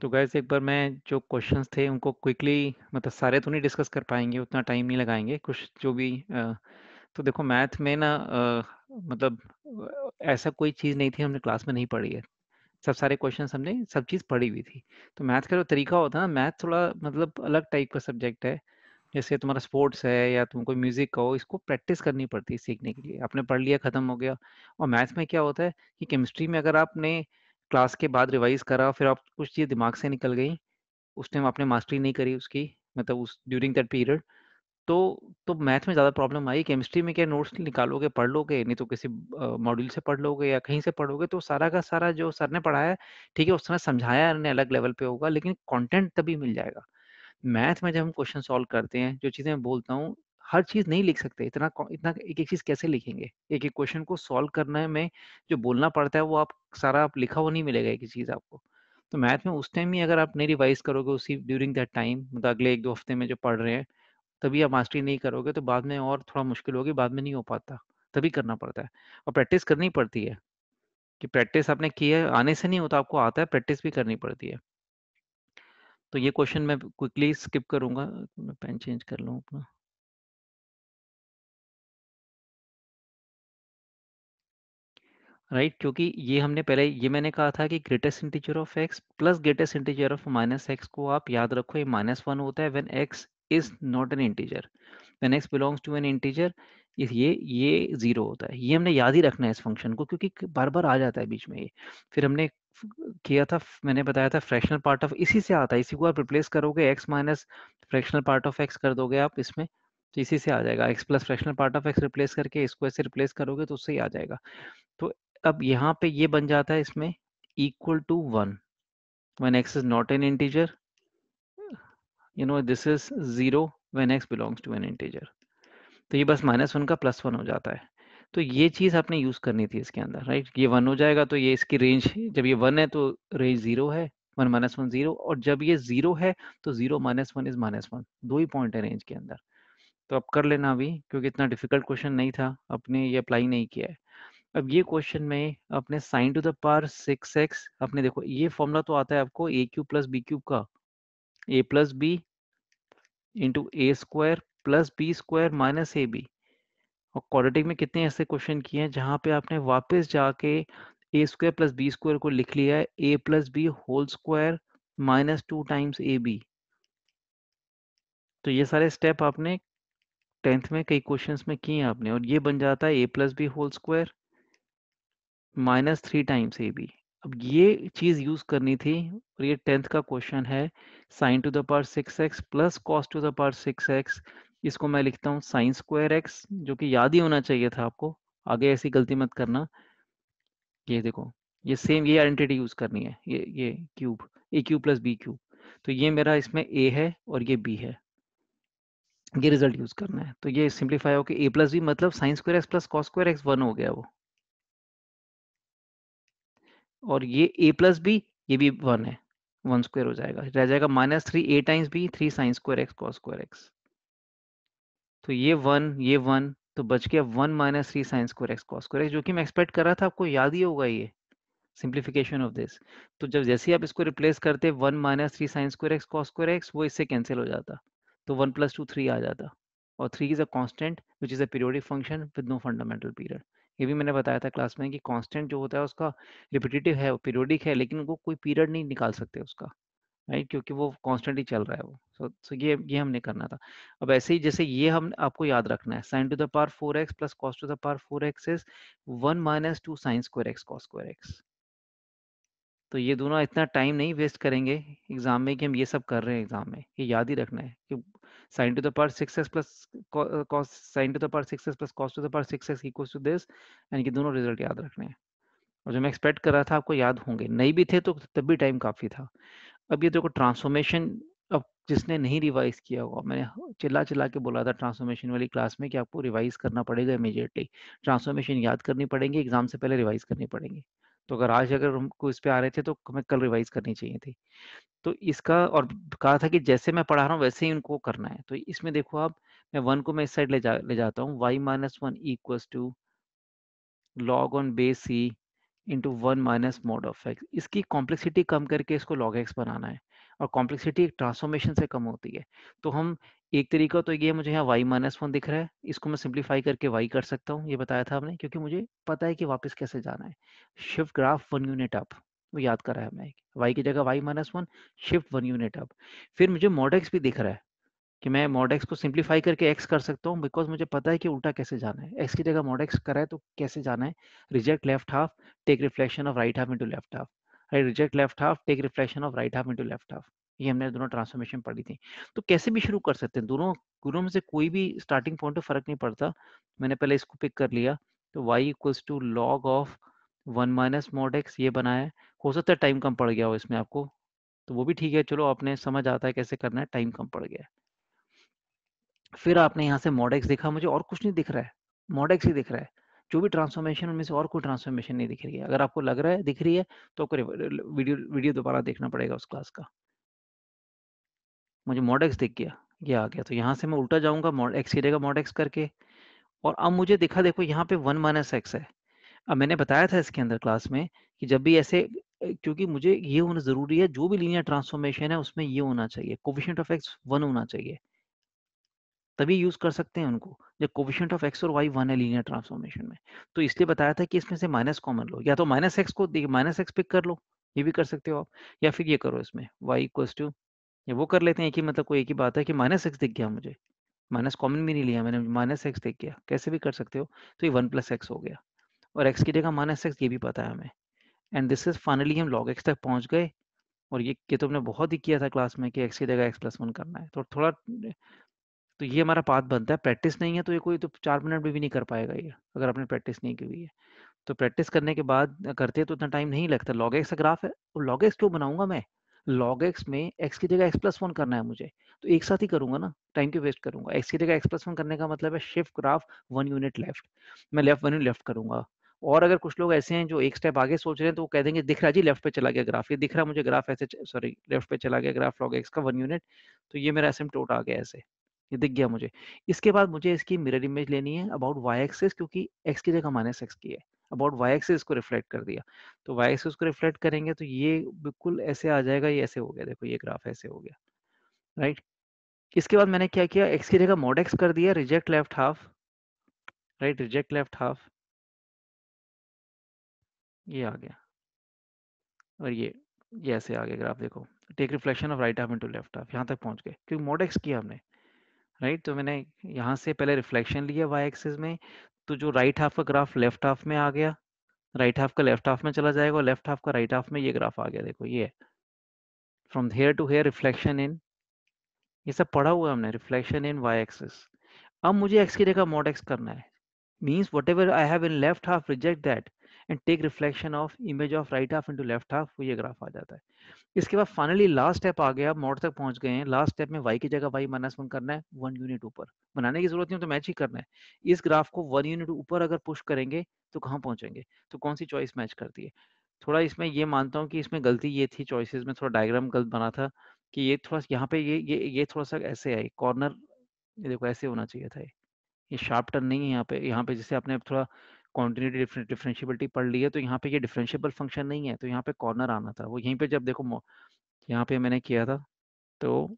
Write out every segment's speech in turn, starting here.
तो गैस एक बार मैं जो क्वेश्चंस थे, उनको क्विकली मतलब सारे तो नहीं डिस्कस कर पाएँगे, उतना टाइम नहीं लगाएँगे। कुछ जो भी तो देखो मैथ में ना मतलब ऐसा कोई चीज़ नहीं थी, हमने क्लास में नहीं पढ़ी है। सब सारे क्वेश्चंस हमने, सब चीज़ पढ़ी हुई थी। तो मैथ का जो तरीका होता है ना मैथ थोड़ा मतलब अलग टाइप का सब्जेक्ट है। जैसे तुम्हारा स्पोर्ट्स है या तुम कोई म्यूज़िक का हो, इसको प्रैक्टिस करनी पड़ती है सीखने के लिए। आपने पढ़ लिया, खत्म हो गया। और मैथ में क्या होता है कि केमिस्ट्री में अगर आपने क्लास के बाद रिवाइज करा, फिर आप कुछ चीज़ दिमाग से निकल गई, उस टाइम आपने मास्टरी नहीं करी उसकी मतलब उस ड्यूरिंग दैट पीरियड तो तो मैथ में ज़्यादा प्रॉब्लम आई केमिस्ट्री में क्या नोट्स निकालोगे, पढ़ लोगे, नहीं तो किसी मॉड्यूल से पढ़ लोगे या कहीं से पढ़ोगे तो सारा का सारा जो सर ने पढ़ाया, ठीक है, उस समय समझाया ने अलग लेवल पे होगा, लेकिन कंटेंट तभी मिल जाएगा। मैथ में जब हम क्वेश्चन सॉल्व करते हैं, जो चीज़ें मैं बोलता हूँ हर चीज़ नहीं लिख सकते, इतना इतना एक एक चीज़ कैसे लिखेंगे? एक एक क्वेश्चन को सॉल्व करने में जो बोलना पड़ता है, वो आप, सारा आप लिखा हुआ नहीं मिलेगा एक चीज़ आपको। तो मैथ में उस टाइम ही अगर आप नहीं रिवाइज करोगे उसी ड्यूरिंग दैट टाइम मतलब अगले एक, दो हफ़्ते में जो पढ़ रहे हैं, तभी आप मास्टरी नहीं करोगे तो बाद में और थोड़ा मुश्किल होगी, बाद में नहीं हो पाता। तभी करना पड़ता है। और प्रैक्टिस करनी पड़ती है। कि प्रैक्टिस आपने की है, आने से नहीं होता, आपको आता है प्रैक्टिस भी करनी पड़ती है। तो ये क्वेश्चन मैं क्विकली स्किप करूँगा, मैं पेन चेंज कर लूँ अपना। राइट? right? क्योंकि ये हमने पहले, ये मैंने कहा था कि greatest integer of x plus greatest integer of minus x को आप याद रखो, ये माइनस वन होता है when x is not an integer when x belongs to an integer ये ये ज़ीरो होता है। ये हमने याद ही रखना है इस फ़ंक्शन को, क्योंकि बार बार आ जाता है बीच में ये। फिर हमने किया था मैंने बताया था फ्रैक्शनल पार्ट ऑफ़ इसी से आता है, इसी को आप रिप्लेस करोगे x minus fractional part of x कर दोगे आप इसमें तो इसी से आ जाएगा। X plus fractional part of x replace करके इसको ऐसे रिप्लेस करोगे तो उससे ही आ जाएगा। तो अब यहाँ पे ये बन जाता है इसमें equal to one when x is not an integer, you know, this is zero when x belongs to an integer. तो ये बस माइनस वन का प्लस वन हो जाता है। तो ये चीज़ आपने यूज़ करनी थी इसके अंदर राइट ये वन हो जाएगा तो ये इसकी रेंज जब ये वन है तो रेंज ज़ीरो है वन माइनस वन ज़ीरो और जब ये ज़ीरो है तो zero minus one is minus one दो ही पॉइंट है रेंज के अंदर। तो अब कर लेना अभी, क्योंकि इतना डिफ़िकल्ट क्वेश्चन नहीं था, अपने ये अप्लाई नहीं किया है। अब ये क्वेश्चन में अपने sine to the six x अपने देखो, ये फॉर्मूला तो आता है आपको a cube plus b cube का। A plus b into a square plus b square minus a b और क्वाड्रेटिक में कितने ऐसे क्वेश्चन किए हैं, जहाँ पे आपने वापस जाके a square plus b square को लिख लिया है a plus b whole square minus two times a b तो ये सारे स्टेप आपने टेंथ में कई क्वेश्चंस में किए हैं आपने, और ये बन जाता है a plus b whole square minus three times a b अब ये चीज़ यूज़ करनी थी और ये टेंथ का क्वेश्चन है। Sine to the power six x plus cos to the power six x इसको मैं लिखता हूँ साइन स्क्वायर एक्स जो कि याद ही होना चाहिए था आपको। आगे ऐसी गलती मत करना। ये देखो, ये सेम ये आइडेंटिटी यूज़ करनी है। ये ये cube a cube plus b cube तो ये मेरा इसमें ए है और ये बी है। ये रिज़ल्ट यूज़ करना है। तो ये सिंप्लीफाई हो कि ए प्लस बी मतलब sine square x plus cos square x one हो गया वो। और ये ए प्लस बी ये भी वन है वन स्क्वायर हो जाएगा। रह जाएगा minus three a times b three sine square x cos square x तो ये वन ये वन तो बच गया one minus three sine square x cos square x जो कि मैं एक्सपेक्ट कर रहा था, आपको याद ही होगा ये सिंप्लीफिकेशन ऑफ़ दिस तो जब जैसे ही आप इसको रिप्लेस करते one minus three sine square x cos square x वो इससे कैंसिल हो जाता। तो वन प्लस टू थ्री आ जाता। और three is a constant which is a periodic function with no fundamental period ये भी मैंने बताया था क्लास में कि कांस्टेंट जो होता है उसका रिपीटेटिव है पीरियोडिक है लेकिन वो कोई पीरियड नहीं निकाल सकते उसका राइट? क्योंकि वो कॉन्स्टेंटली चल रहा है वो। सो so, so ये ये हमने करना था। अब ऐसे ही जैसे ये हम आपको याद रखना है sine to the power four x plus cos to the power four x is one minus two sine square x cos square x तो ये दोनों इतना टाइम नहीं वेस्ट करेंगे एग्ज़ाम में कि हम ये सब कर रहे हैं एग्ज़ाम में, ये याद ही रखना है कि sin to the power 6x plus cos sin to the power 6x plus cos to the power 6x equals to this यानी कि दोनों रिज़ल्ट याद रखने हैं। और जो मैं एक्सपेक्ट कर रहा था आपको याद होंगे, नहीं भी थे तो तब भी टाइम काफ़ी था। अब ये देखो ट्रांसफॉर्मेशन, अब जिसने नहीं रिवाइज किया होगा, मैंने चिल्ला चिल्ला के बोला था ट्रांसफॉर्मेशन वाली क्लास में कि आपको रिवाइज करना पड़ेगा इमीडिएटली ट्रांसफॉर्मेशन याद करनी पड़ेगी, एग्ज़ाम से पहले रिवाइज करनी पड़ेगी। तो अगर आज अगर हमको इस पे आ रहे थे तो हमें कल रिवाइज करनी चाहिए थी। तो इसका और कहा था कि जैसे मैं पढ़ा रहा हूँ वैसे ही उनको करना है। तो इसमें देखो आप, मैं वन को मैं इस साइड ले जा, ले जाता हूँ। Y minus one equals to log on base c into one minus mod of x. इसकी कॉम्प्लेक्सिटी कम करके इसको लॉग एक्स बनाना है। और कॉम्प्लेक्सिटी एक ट्रांसफॉर्मेशन से कम होती है। तो हम एक तरीका तो ये मुझे यहाँ वाई माइनस वन दिख रहा है, इसको मैं सिंप्लीफाई करके वाई कर सकता हूँ, ये बताया था हमने क्योंकि मुझे पता है कि वापस कैसे जाना है। Shift graph one unit up वो याद करा है हमने वाई की जगह y minus one shift one unit up फिर मुझे मॉडेक्स भी दिख रहा है, कि मैं मॉडेक्स को सिंप्लीफाई करके एक्स कर सकता हूँ बिकॉज़ मुझे पता है कि उल्टा कैसे जाना है। एक्स की जगह मॉडेक्स करा है तो कैसे जाना है? Reject left half take reflection of right half into left half right reject left half take reflection of right half into left half ये हमने दोनों ट्रांसफॉर्मेशन पढ़ी थी। तो कैसे भी शुरू कर सकते हैं? दोनों दोनों में से कोई भी स्टार्टिंग पॉइंट फ़र्क नहीं पड़ता। मैंने पहले इसको पिक कर लिया। तो y equals to log of one minus mod x ये बनाया है। हो सकता है टाइम कम पड़ गया हो इसमें आपको। तो वो भी ठीक है। चलो आपने समझ आता है कैसे करना है। टाइम कम पड़ गया फिर आपने यहाँ से मॉडेक्स देखा। मुझे और कुछ नहीं दिख रहा है। मॉडेक्स ही दिख रहा है। जो भी ट्रांसफॉर्मेशन उनमें से और कोई ट्रांसफॉर्मेशन नहीं दिख रही है। अगर आपको लग रहा है, दिख रही है तो वीडियो वीडियो दोबारा देखना पड़ेगा उस क्लास का। मुझे मॉडेक्स दिख गया, ये आ गया। तो यहाँ से मैं उल्टा जाऊँगा मॉड एक्स गिरेगा मॉड एक्स करके। और अब मुझे दिखा, देखो, यहाँ पे वन माइनस एक्स है। अब मैंने बताया था इसके अंदर क्लास में कि जब भी ऐसे क्योंकि मुझे ये होना ज़रूरी है, जो भी लीनियर ट्रांसफॉर्मेशन है, उसमें ये होना चाहिए। कोविशेंट ऑफ़ एक्स वन होना चाहिए। तभी यूज़ कर सकते हैं उनको, जब कोविशेंट ऑफ़ एक्स और वाई वन है लीनियर ट्रांसफॉर्मेशन में। तो इसलिए बताया था कि इसमें से माइनस कॉमन लो। या तो माइनस एक्स को माइनस एक्स पिक कर लो, ये भी कर सकते हो आप। या फिर ये करो इसमें वाई इक्वल्स टू या वो कर लेते हैं एक ही मतलब कोई एक ही बात है कि माइनस एक्स दिख गया मुझे। माइनस कॉमन भी नहीं लिया मैंने माइनस एक्स दिख गया। कैसे भी कर सकते हो? तो ये वन प्लस एक्स हो गया। और एक्स की जगह माइनस एक्स ये भी पता है हमें। एंड दिस इज़ फाइनली हम लॉग एक्स तक पहुँच गए। और ये ये तो हमने बहुत ही किया था क्लास में कि एक्स की जगह एक्स प्लस वन करना है। तो थोड़ा तो ये हमारा पाथ बनता है। प्रैक्टिस नहीं है तो ये कोई तो चार मिनट में भी नहीं कर पाएगा ये, अगर आपने प्रैक्टिस नहीं की हुई है। तो प्रैक्टिस करने के बाद करते हैं तो इतना टाइम नहीं लगता। लॉग एक्स का ग्राफ है। और लॉग एक्स क्यों बनाऊँगा मैं? लॉग एक्स में एक्स की जगह एक्स प्लस वन करना है मुझे तो एक साथ ही करूँगा ना टाइम क्यों वेस्ट करूँगा? एक्स की जगह एक्स प्लस वन करने का मतलब है shift graph one unit left मैं लेफ़्ट वन यूनिट लेफ़्ट करूँगा। और अगर कुछ लोग ऐसे हैं जो एक स्टेप आगे सोच रहे हैं तो वो कह देंगे, दिख रहा जी लेफ़्ट पे चला गया ग्राफ ये दिख रहा मुझे ग्राफ ऐसे सॉरी लेफ़्ट पे चला गया ग्राफ लॉग एक्स का वन यूनिट तो ये मेरा एसिम्टोट आ गया ऐसे, ये दिख गया मुझे। इसके बाद मुझे इसकी मिरर इमेज लेनी है अबाउट वाई एक्सेस क्योंकि एक्स की जगह माइनस एक्स की है। अबाउट वाई एक्सेस को रिफ्लेक्ट कर दिया। तो वाई एक्सेस को रिफ्लेक्ट करेंगे तो ये बिल्कुल ऐसे आ जाएगा, ये ऐसे हो गया, देखो ये ग्राफ ऐसे हो गया राइट इसके बाद मैंने क्या किया? एक्स की जगह मॉड एक्स कर दिया reject left half right reject left half ये आ गया। और ये ये ऐसे आ गया ग्राफ देखो। Take reflection of right half into left half यहाँ तक पहुँच गए, क्योंकि मॉड एक्स किया हमने राइट right? तो मैंने यहाँ से पहले रिफ्लेक्शन लिया वाई एक्सिस में तो जो राइट हाफ़ का ग्राफ लेफ़्ट हाफ़ में आ गया राइट हाफ़ का लेफ़्ट हाफ़ में चला जाएगा और लेफ़्ट हाफ़ का राइट हाफ़ में ये ग्राफ आ गया, देखो ये। From here to here reflection in ये सब पढ़ा हुआ हमने रिफ्लेक्शन इन वाई एक्सिस अब मुझे एक्स की जगह मॉड एक्स करना है। Means whatever I have in left half reject that and take reflection of image of right half into left half ये ग्राफ आ जाता है। इसके बाद फाइनली लास्ट स्टेप आ गया, मोड तक पहुँच गए हैं। लास्ट स्टेप में वाई की जगह वाई माइनस वन करना है वन यूनिट ऊपर। बनाने की ज़रूरत नहीं तो मैच ही करना है। इस ग्राफ को वन यूनिट ऊपर अगर पुश करेंगे तो कहाँ पहुँचेंगे? तो कौन सी चॉइस मैच करती है? थोड़ा इसमें ये मानता हूँ कि इसमें गलती ये थी चॉइसेस में, थोड़ा डायग्राम गलत बना था कि ये थोड़ा यहाँ पे ये ये ये थोड़ा सा ऐसे है कॉर्नर देखो ऐसे होना चाहिए था ये। शार्प टर्न नहीं है यहाँ पे यहाँ पे जैसे आपने थोड़ा कॉन्टिन्यूटी डिफरेंशियबिलिटी पढ़ ली है तो यहाँ पे ये डिफरेंशियबल फ़ंक्शन नहीं है तो यहाँ पे कॉर्नर आना था। वो यहीं पे जब देखो यहाँ पे मैंने किया था तो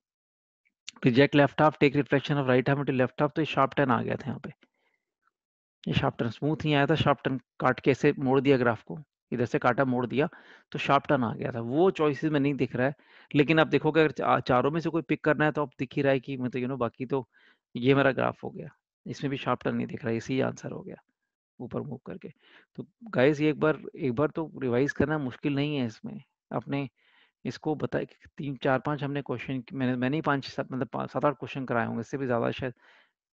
reject left half take reflection of right half to left half तो ये शार्प टर्न आ गया था यहाँ पे। ये शार्प टर्न स्मूथ नहीं आया था शार्प टर्न काट के ऐसे मोड़ दिया ग्राफ को, इधर से काटा, मोड़ दिया तो शार्प टर्न आ गया था। वो चॉइसेस में नहीं दिख रहा है, लेकिन आप देखोगे अगर चारों में से कोई पिक करना है तो आप दिख ही रहा है कि मतलब यू नो बाकी तो ये मेरा ग्राफ हो गया। इसमें भी शार्प टर्न नहीं दिख रहा है इसी आंसर हो गया। ऊपर मूव करके। तो गाइस ये एक बार एक बार तो रिवाइज करना मुश्किल नहीं है इसमें। अपने इसको बता तीन, चार, पाँच हमने क्वेश्चन मैंने मैंने ही पाँच, सात मतलब सात, आठ क्वेश्चन कराए होंगे, इससे भी ज़्यादा शायद,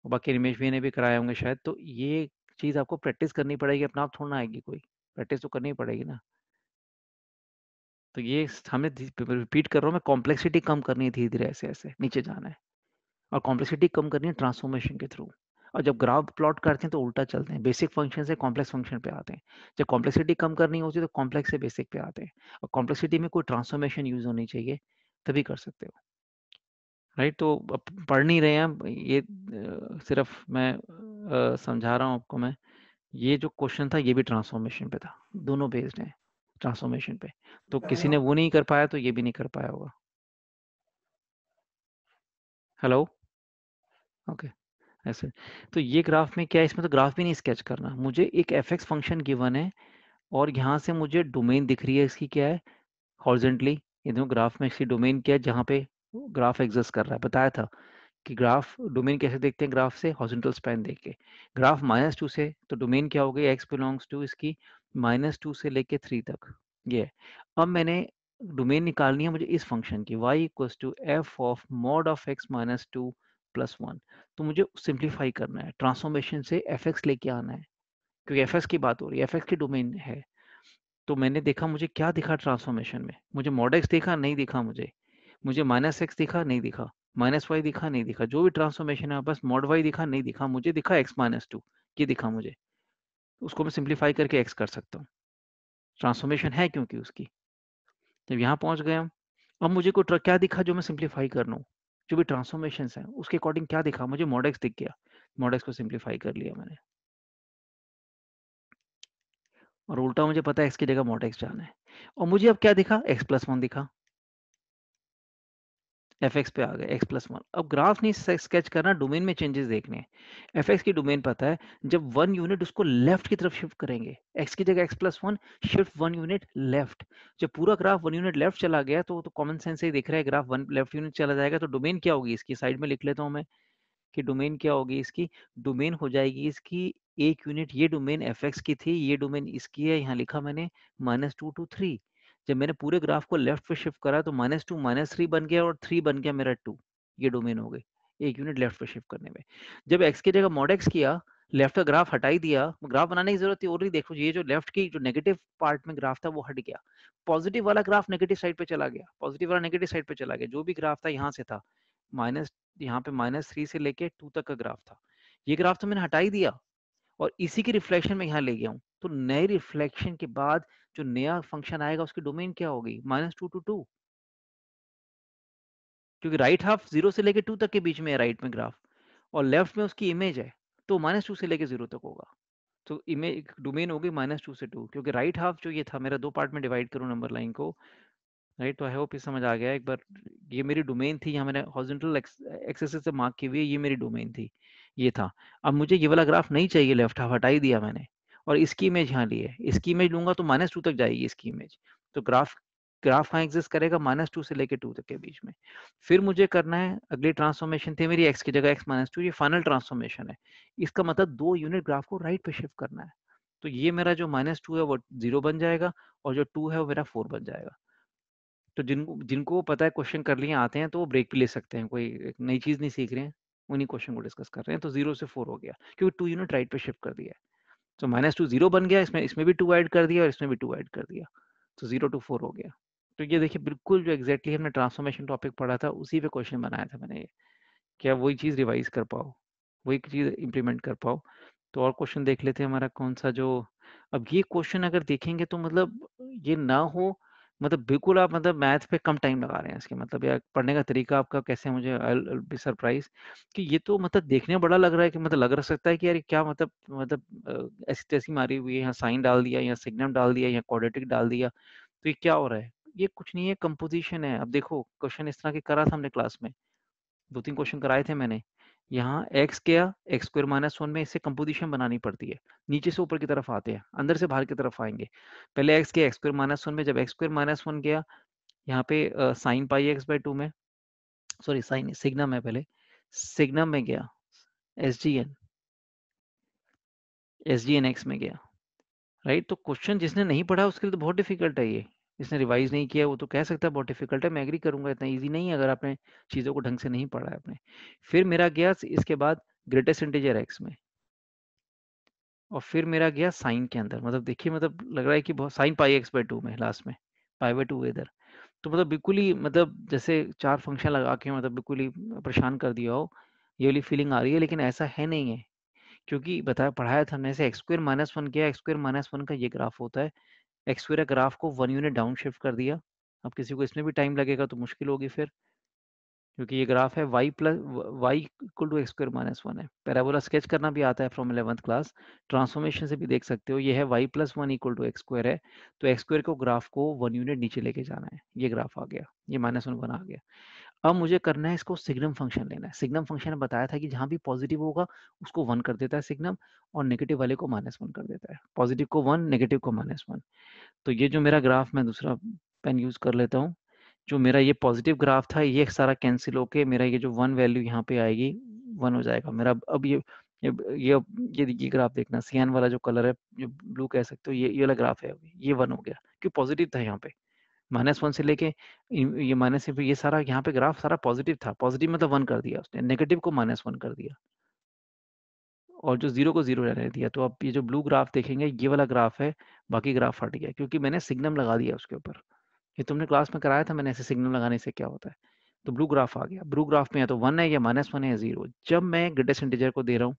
बाकी रिमेश भी ने भी कराए होंगे शायद। तो ये चीज़ आपको प्रैक्टिस करनी पड़ेगी, अपना आप थोड़ा आएगी कोई। प्रैक्टिस तो करनी पड़ेगी ना। तो ये हमें रिपीट कर रहा हूँ मैं, कॉम्प्लेक्सिटी कम करनी है धीरे धीरे ऐसे ऐसे, नीचे जाना है। और कॉम्प्लेक्सिटी कम करनी है ट्रांसफॉर्मेशन के थ्रू। और जब ग्राफ प्लॉट करते हैं तो उल्टा चलते हैं। बेसिक फ़ंक्शन से कॉम्प्लेक्स फ़ंक्शन पे आते हैं। जब कॉम्प्लेक्सिटी कम करनी होती है तो कॉम्प्लेक्स से बेसिक पे आते हैं। और कॉम्प्लेक्सिटी में कोई ट्रांसफॉर्मेशन यूज़ होनी चाहिए तभी कर सकते हो। राइट? तो अब पढ़ नहीं रहे हैं ये सिर्फ़ मैं समझा रहा हूँ आपको मैं। ये जो क्वेश्चन था ये भी ट्रांसफॉर्मेशन पे था। दोनों बेस्ड हैं ट्रांसफॉर्मेशन पे। तो किसी ने वो नहीं कर पाया तो ये भी नहीं कर पाया होगा। हेलो ओके ऐसे। तो ये ग्राफ में क्या है, इसमें तो ग्राफ भी नहीं स्केच करना। मुझे एक एफ़ एक्स फ़ंक्शन गिवन है और यहाँ से मुझे डोमेन दिख रही है इसकी क्या है हॉर्जेंटली ये देखो ग्राफ में इसकी डोमेन क्या है, जहाँ पे ग्राफ एग्जिस्ट कर रहा है। बताया था कि ग्राफ डोमेन कैसे देखते हैं ग्राफ से? हॉर्जेंटल स्पैन देख के। ग्राफ माइनस टू से तो डोमेन क्या हो गई? एक्स बिलोंग्स टू इसकी माइनस टू से लेके थ्री तक। ये अब मैंने डोमेन निकालनी है मुझे इस फ़ंक्शन की। Y equals to f of mod of x minus two plus one तो मुझे सिंप्लीफाई करना है। ट्रांसफॉर्मेशन से एफ़ एक्स लेके आना है, क्योंकि एफ़ एक्स की बात हो रही है एफ़ एक्स की डोमेन है। तो मैंने देखा, मुझे क्या दिखा ट्रांसफॉर्मेशन में? मुझे मॉड एक्स देखा, नहीं दिखा मुझे। मुझे माइनस एक्स दिखा, नहीं दिखा। माइनस वाई दिखा, नहीं दिखा। जो भी ट्रांसफॉर्मेशन है बस मॉड वाई दिखा, नहीं दिखा। मुझे दिखा एक्स माइनस टू ये दिखा मुझे। उसको मैं सिंप्लीफाई करके एक्स कर सकता हूँ। ट्रांसफॉर्मेशन है क्योंकि उसकी। जब यहाँ पहुँच गया अब मुझे को क्या दिखा जो मैं सिंप्लीफाई कर लूँ? जो भी ट्रांसफॉर्मेशन है, उसके अकॉर्डिंग क्या दिखा? मुझे मॉडेक्स दिख गया। मॉडेक्स को सिंप्लीफाई कर लिया मैंने। और उल्टा मुझे पता है एक्स की जगह मॉडेक्स जाना है। और मुझे अब क्या दिखा? एक्स प्लस वन दिखा। एफ़ एक्स पे आ गए एक्स प्लस वन अब ग्राफ नहीं स्केच करना डोमेन में चेंजेस देखने हैं। एफ़ एक्स की डोमेन पता है, जब वन यूनिट उसको लेफ़्ट की तरफ़ शिफ्ट करेंगे एक्स की जगह x plus one shift one unit left जब पूरा ग्राफ वन यूनिट लेफ़्ट चला गया तो तो कॉमन सेंस से ही दिख रहा है ग्राफ वन लेफ़्ट यूनिट चला जाएगा तो डोमेन क्या होगी इसकी? साइड में लिख लेता हूँ मैं कि डोमेन क्या होगी इसकी? डोमेन हो जाएगी इसकी एक यूनिट ये डोमेन एफ़ एक्स की थी, ये डोमेन इसकी है, यहाँ लिखा मैंने माइनस टू टू थ्री जब मैंने पूरे ग्राफ को लेफ़्ट पे शिफ्ट करा तो माइनस टू, माइनस थ्री बन गया और थ्री बन गया मेरा टू। ये डोमेन हो गई एक यूनिट लेफ़्ट पे शिफ्ट करने में। जब एक्स की जगह मॉड एक्स किया, लेफ़्ट का ग्राफ हटाई दिया, ग्राफ बनाने की ज़रूरत थी और नहीं, देखो ये जो लेफ़्ट की जो नेगेटिव पार्ट में ग्राफ था वो हट गया। पॉजिटिव वाला ग्राफ नेगेटिव साइड पे चला गया पॉजिटिव वाला नेगेटिव साइड पे चला गया, जो भी ग्राफ था यहाँ से था, माइनस यहाँ पे माइनस थ्री से लेके टू तक का ग्राफ था। ये ग्राफ तो मैंने हटाई दिया और इसी की रिफ्लेक्शन में यहाँ ले गया हूँ। तो नए रिफ्लेक्शन के बाद जो नया फ़ंक्शन आएगा उसकी डोमेन क्या होगी? माइनस टू टू टू क्योंकि राइट हाफ़ ज़ीरो से लेके टू तक के बीच में है राइट में ग्राफ और लेफ़्ट में उसकी इमेज है तो माइनस टू से लेके ज़ीरो तक होगा. तो इमेज डोमेन होगी माइनस टू से टू क्योंकि राइट हाफ़ जो ये था, मेरा दो पार्ट में डिवाइड करूँ नंबर लाइन को राइट तो आई होप ये समझ आ गया. एक बार, ये मेरी डोमेन थी, यहाँ मैंने हॉरिजॉन्टल एक्सेस से मार्क की हुई है, ये मेरी डोमेन थी, ये था. अब मुझे ये वाला ग्राफ नहीं चाहिए लेफ़्ट हाफ़ हटाई दिया मैंने. और इसकी इमेज यहाँ ली है। इसकी इमेज लूँगा तो माइनस टू तक जाएगी इसकी इमेज तो ग्राफ ग्राफ कहाँ एग्जिस्ट करेगा माइनस टू से लेके टू तक के बीच में। फिर मुझे करना है, अगली ट्रांसफॉर्मेशन थी मेरी एक्स की जगह एक्स माइनस टू ये फाइनल ट्रांसफॉर्मेशन है। इसका मतलब दो यूनिट ग्राफ को राइट पे शिफ्ट करना है। तो ये मेरा जो माइनस टू है वो ज़ीरो बन जाएगा और जो टू है वो मेरा फोर बन जाएगा। तो जिनको जिनको पता है क्वेश्चन कर लिए, आते हैं तो वो ब्रेक भी ले सकते हैं। कोई नई चीज़ नहीं सीख रहे हैं, उन्हीं क्वेश्चन को डिस्कस कर रहे हैं। तो ज़ीरो से फोर हो गया, क्योंकि टू यूनिट राइट पे शिफ्ट कर दिया है। तो माइनस टू ज़ीरो बन गया, इसमें इसमें भी टू ऐड कर दिया और इसमें भी टू ऐड कर दिया तो ज़ीरो टू फोर हो गया। तो ये देखिए, बिल्कुल जो एग्जैक्टली हमने ट्रांसफॉर्मेशन टॉपिक पढ़ा था, उसी पे क्वेश्चन बनाया था मैंने ये क्या वही चीज़ रिवाइज कर पाओ, वही चीज़ इम्प्लीमेंट कर पाओ। तो और क्वेश्चन देख लेते हैं हमारा कौन सा जो, अब ये क्वेश्चन अगर देखेंगे तो मतलब ये ना हो मतलब बिल्कुल आप मतलब मैथ पे कम टाइम लगा रहे हैं इसके मतलब या पढ़ने का तरीका आपका कैसे मुझे सरप्राइज़ कि ये तो मतलब देखने में बड़ा लग रहा है कि मतलब लग रहा सकता है कि यार क्या मतलब मतलब ऐसी तैसी मारी हुई है, यहाँ साइन डाल दिया या सिग्नम डाल दिया या क्वाड्रेटिक डाल दिया तो ये क्या हो रहा है? ये कुछ नहीं है, कंपोजिशन है। अब देखो, क्वेश्चन इस तरह के करा था हमने क्लास में। दो तीन क्वेश्चन कराए थे मैंने। यहाँ एक्स क्या एक्स स्क्वायर माइनस वन में इससे कंपोजिशन बनानी पड़ती है। नीचे से ऊपर की तरफ़ आते हैं, अंदर से बाहर की तरफ़ आएँगे। पहले एक्स के एक्स स्क्वायर माइनस वन में, जब एक्स स्क्वायर माइनस वन गया, यहाँ पे sine pi x by two में सॉरी साइन सिग्नम है पहले सिग्नम में गया S G N S G N x में गया राइट तो क्वेश्चन जिसने नहीं पढ़ा उसके लिए तो बहुत डिफ़िकल्ट है ये। जिसने रिवाइज नहीं किया, वो तो कह सकता है बहुत डिफ़िकल्ट है, मैं एग्री करूँगा, इतना इजी नहीं है अगर आपने चीज़ों को ढंग से नहीं पढ़ा है आपने। फिर मेरा गया इसके बाद ग्रेटेस्ट इंटीजर एक्स में। और फिर मेरा गया साइन के अंदर मतलब देखिए मतलब लग रहा है कि बहुत, sine pi x by two में, लास्ट में, पाई बाई टू इधर। तो मतलब बिल्कुल ही मतलब जैसे चार फ़ंक्शन लगा के मतलब बिल्कुल ही परेशान कर दिया हो, ये वाली फीलिंग आ रही है, लेकिन ऐसा है नहीं है। क्योंकि बताया, पढ़ाया था हमने से स्क्र माइनस वन किया, एक्स स्क्र माइनस वन का ये ग्राफ होता है एक्स ग्राफ को वन यूनिट डाउन शिफ्ट कर दिया। अब किसी को इसमें भी टाइम लगेगा तो मुश्किल होगी फिर। क्योंकि ये ग्राफ है, y plus y equal to x square minus one है। पैराबोला स्केच करना भी आता है फ्रॉम इलेवंथ क्लास ट्रांसफॉर्मेशन से भी देख सकते हो, ये है y plus one equal to x square है। तो एक्स स्क्र को ग्राफ को वन यूनिट नीचे लेके जाना है। ये ग्राफ आ गया। ये माइनस वन आ गया। अब मुझे करना है इसको सिग्नम फ़ंक्शन लेना है। सिग्नम फ़ंक्शन बताया था कि जहाँ भी पॉजिटिव होगा उसको वन कर देता है सिग्नम और नेगेटिव वाले को माइनस वन कर देता है। पॉजिटिव को वन नेगेटिव को माइनस वन। तो ये जो मेरा ग्राफ मैं दूसरा पेन यूज़ कर लेता हूँ जो मेरा ये पॉजिटिव ग्राफ था ये सारा कैंसिल होके मेरा ये जो वन वैल्यू यहाँ पे आएगी वन हो जाएगा। मेरा अब ये ये ये ये, ये ग्राफ देखना सियान वाला जो कलर है जो ब्लू कह सकते हो ये ये वाला ग्राफ है ये वन हो गया क्यों पॉजिटिव था यहाँ पे। माइनस वन से लेके ये माइनस ये सारा यहाँ पे ग्राफ सारा पॉजिटिव था। पॉजिटिव मतलब वन कर दिया उसने, नेगेटिव को माइनस वन कर दिया। और जो ज़ीरो को ज़ीरो रहने दिया तो आप ये जो ब्लू ग्राफ देखेंगे, ये वाला ग्राफ है, बाकी ग्राफ हट गया, क्योंकि मैंने सिग्नम लगा दिया उसके ऊपर। ये तुमने क्लास में कराया था, मैंने ऐसे सिग्नल लगाने से क्या होता है? तो ब्लू ग्राफ आ गया। ब्लू ग्राफ में या तो वन है या माइनस वन है या ज़ीरो। जब मैं ग्रेटेस्ट इंटीजर को दे रहा हूँ,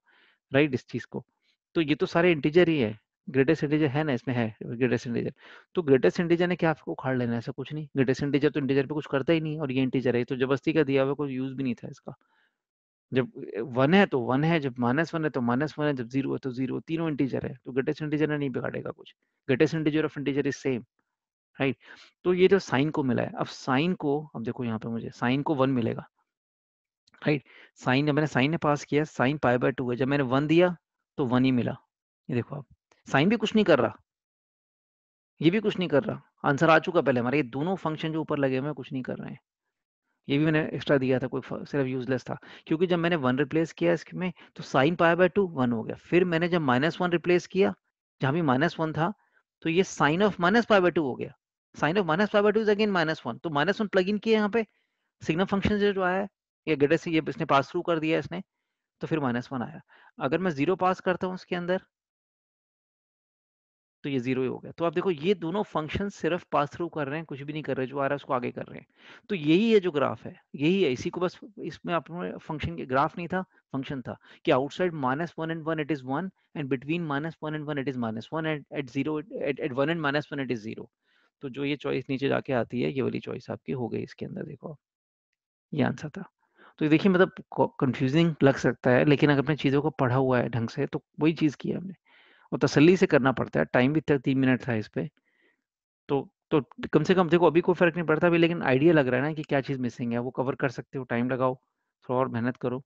राइट, इस चीज़ को तो ये तो सारे इंटीजर ही है। ग्रेटेस्ट इंटीजर है ना, इसमें है ग्रेटेस्ट इंटीजर तो ग्रेटेस्ट इंटीजर ने क्या आपको उखाड़ लेना ऐसा कुछ नहीं। ग्रेटेस्ट इंटीजर तो इंटीजर पे कुछ करता ही नहीं और ये इंटीजर है तो ज़बरदस्ती का दिया हुआ, कोई यूज़ भी नहीं था इसका। जब वन है तो वन है, जब माइनस वन है तो माइनस वन है, जब ज़ीरो है तो ज़ीरो तीनों इंटीजर है तो ग्रेटेस्ट इंटीजर ने नहीं बिगाड़ेगा कुछ। Greatest integer of integer is same right तो ये जो साइन को मिला है, अब साइन को, अब देखो यहाँ पे मुझे, साइन को वन मिलेगा राइट साइन, जब मैंने साइन ने पास किया, साइन पाई बाय टू है, जब मैंने वन दिया तो वन ही मिला। ये देखो आप। साइन भी कुछ नहीं कर रहा। ये भी कुछ नहीं कर रहा। आंसर आ चुका पहले हमारे। ये दोनों फ़ंक्शन जो ऊपर लगे हुए हैं कुछ नहीं कर रहे हैं। ये भी मैंने एक्स्ट्रा दिया था, कोई सिर्फ़ यूजलेस था। क्योंकि जब मैंने वन रिप्लेस किया इसमें तो साइन पाया बाय टू वन हो गया। फिर मैंने जब माइनस वन रिप्लेस किया, जहाँ भी माइनस वन था तो ये sine of minus pi by two हो गया। Sine of minus pi by two is again minus one तो माइनस वन प्लग इन किया यहाँ पे। सिग्नल फ़ंक्शन से जो आया, ये गडे से ये इसने पास थ्रू कर दिया इसने तो फिर माइनस वन आया। अगर मैं ज़ीरो पास करता हूँ उसके अंदर तो ये ज़ीरो ही हो गया। तो आप देखो ये दोनों फ़ंक्शन सिर्फ़ पास थ्रू कर रहे हैं, कुछ भी नहीं कर रहे, जो आ रहा है उसको आगे कर रहे हैं। तो यही है जो ग्राफ है, यही है। इसी को बस इसमें अपने फ़ंक्शन के ग्राफ नहीं था फ़ंक्शन था कि outside minus one and one it is one and between minus one and one it is minus one and at zero at one and minus one it is zero तो जो ये choice नीचे जाके आती है, ये वाली चॉइस आपकी हो गई इसके अंदर, देखो। ये आंसर था। तो देखिए मतलब कंफ्यूजिंग लग सकता है, लेकिन अगर अपने चीज़ों को पढ़ा हुआ है ढंग से तो वही चीज़ की हमने। और तसल्ली से करना पड़ता है, टाइम भी तीन मिनट था इस पर तो तो कम से कम देखो, अभी कोई फ़र्क नहीं पड़ता अभी, लेकिन आइडिया लग रहा है ना कि क्या चीज़ मिसिंग है, वो कवर कर सकते हो, टाइम लगाओ, थोड़ा और मेहनत करो।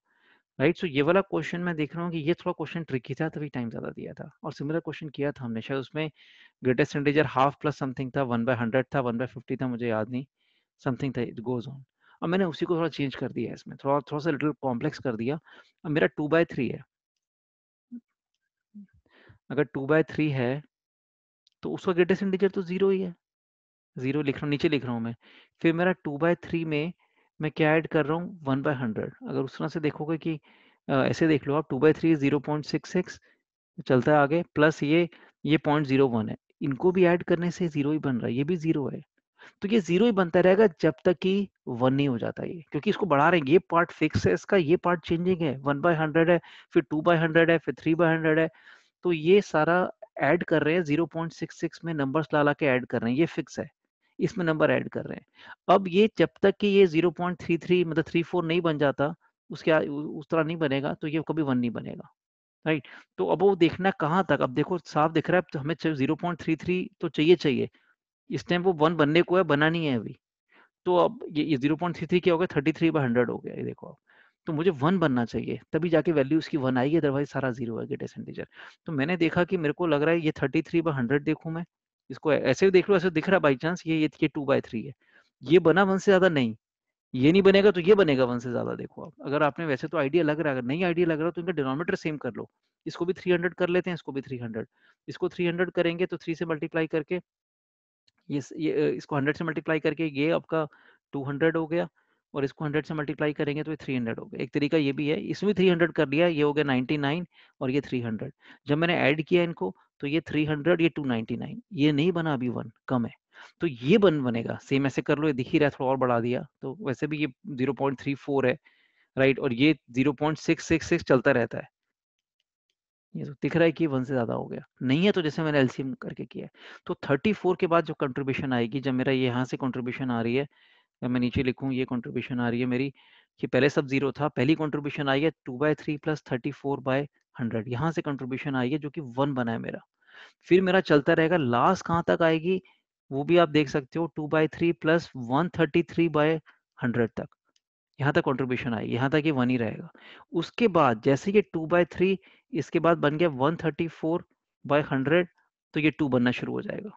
राइट? सो ये वाला क्वेश्चन मैं देख रहा हूँ कि ये थोड़ा क्वेश्चन ट्रिकी था, तभी टाइम ज़्यादा दिया था। और सिमिलर क्वेश्चन किया था हमने, शायद उसमें greatest integer half plus something था, वन बाय हंड्रेड था, वन बाय फिफ्टी था, मुझे याद नहीं। समथिंग था, इट गोज ऑन। अब मैंने उसी को थोड़ा चेंज कर दिया इसमें, थोड़ा थोड़ा सा लिटिल कॉम्प्लेक्स कर दिया। अब मेरा टू बाय थ्री है। अगर टू बाय थ्री है तो उसका ग्रेटेस्ट इंटीजर तो ज़ीरो ही है। ज़ीरो लिख रहा हूँ नीचे लिख रहा हूँ मैं। फिर मेरा टू बाय थ्री में मैं क्या ऐड कर रहा हूँ? वन बाय हंड्रेड अगर उस तरह से देखोगे कि आ, ऐसे देख लो आप two by three zero point six six चलता है आगे प्लस ये ये पॉइंट ज़ीरो वन है। इनको भी ऐड करने से ज़ीरो ही बन रहा है ये भी ज़ीरो है। तो ये ज़ीरो ही बनता रहेगा जब तक कि वन नहीं हो जाता ये क्योंकि इसको बढ़ा रहे हैं। ये पार्ट फिक्स है इसका ये पार्ट चेंजिंग है। वन बाय हंड्रेड है फिर टू बाय हंड्रेड है फिर थ्री बाय हंड्रेड है। तो ये सारा ऐड कर रहे हैं, ज़ीरो पॉइंट सिक्स सिक्स में नंबर्स ला ला के ऐड कर रहे हैं, ये फिक्स है, इसमें नंबर ऐड कर रहे हैं। अब ये जब तक कि ये ज़ीरो पॉइंट थ्री थ्री मतलब थ्री फोर नहीं बन जाता, उसके उस तरह नहीं बनेगा तो ये कभी वन नहीं बनेगा, राइट? तो अब वो देखना कहाँ तक, अब देखो साफ़ दिख रहा है तो हमें ज़ीरो पॉइंट थ्री थ्री तो चाहिए चाहिए, इस टाइम वो वन बनने को है, बना नहीं है अभी। तो अब ये ज़ीरो पॉइंट थ्री थ्री क्या हो गया, थर्टी थ्री बाई हंड्रेड हो गया, ये देखो अब तो मुझे वन बनना चाहिए तभी जाके वैल्यू उसकी वन आएगी अदरवाइज़ सारा ज़ीरो गेटेस्ट इंटीजर। तो मैंने देखा कि मेरे को लग रहा है ये थर्टी थ्री बाई हंड्रेड देखू मैं इसको ऐसे देख लो ऐसे दिख रहा बाई चांस ये ये टू बाई थ्री है। ये बना वन से ज़्यादा नहीं ये नहीं बनेगा तो ये बनेगा वन से ज़्यादा देखो आप। अगर आपने वैसे तो आइडिया लग रहा है अगर नहीं आइडिया लग रहा तो इनका डिनोमीटर सेम कर लो। इसको भी 300 कर लेते हैं इसको भी 300 इसको 300 करेंगे तो 3 से मल्टीप्लाई करके ये, ये इसको 100 से मल्टीप्लाई करके ये आपका 200 हो गया। और इसको 100 से मल्टीप्लाई करेंगे तो ये 300 हो गया। एक तरीका ये भी है, इसमें 300 कर लिया, ये हो गया 99 और ये 300 जब मैंने ऐड किया इनको तो ये 300 ये 299 ये नहीं बना अभी वन कम है। तो ये बन, बनेगा। सेम ऐसे कर लो, ये दिख ही रहा है, थोड़ा और बढ़ा दिया। तो वैसे भी ये 0.34 है राइट और ये 0.666 चलता रहता है। ये तो दिख रहा है कि वन से ज़्यादा हो गया। नहीं है तो जैसे मैंने एलसीएम करके किया है। तो 34 के बाद जो कंट्रीब्यूशन आएगी, जब मेरा यहाँ से कंट्रीब्यूशन आ रही है या मैं नीचे लिखूँ, ये कॉन्ट्रीब्यूशन आ रही है मेरी कि पहले सब ज़ीरो था, पहली कॉन्ट्रीब्यूशन आई है two by three plus thirty four by hundred यहाँ से कॉन्ट्रीब्यूशन आई है जो कि वन बना है मेरा। फिर मेरा चलता रहेगा लास्ट कहाँ तक आएगी? वो भी आप देख सकते हो two by three plus one thirty three by hundred तक। यहाँ तक कॉन्ट्रीब्यूशन आई, यहाँ तक ये वन ही रहेगा। उसके बाद जैसे ये टू बाई थ्री इसके बाद बन गया one thirty four by hundred तो ये टू बनना शुरू हो जाएगा।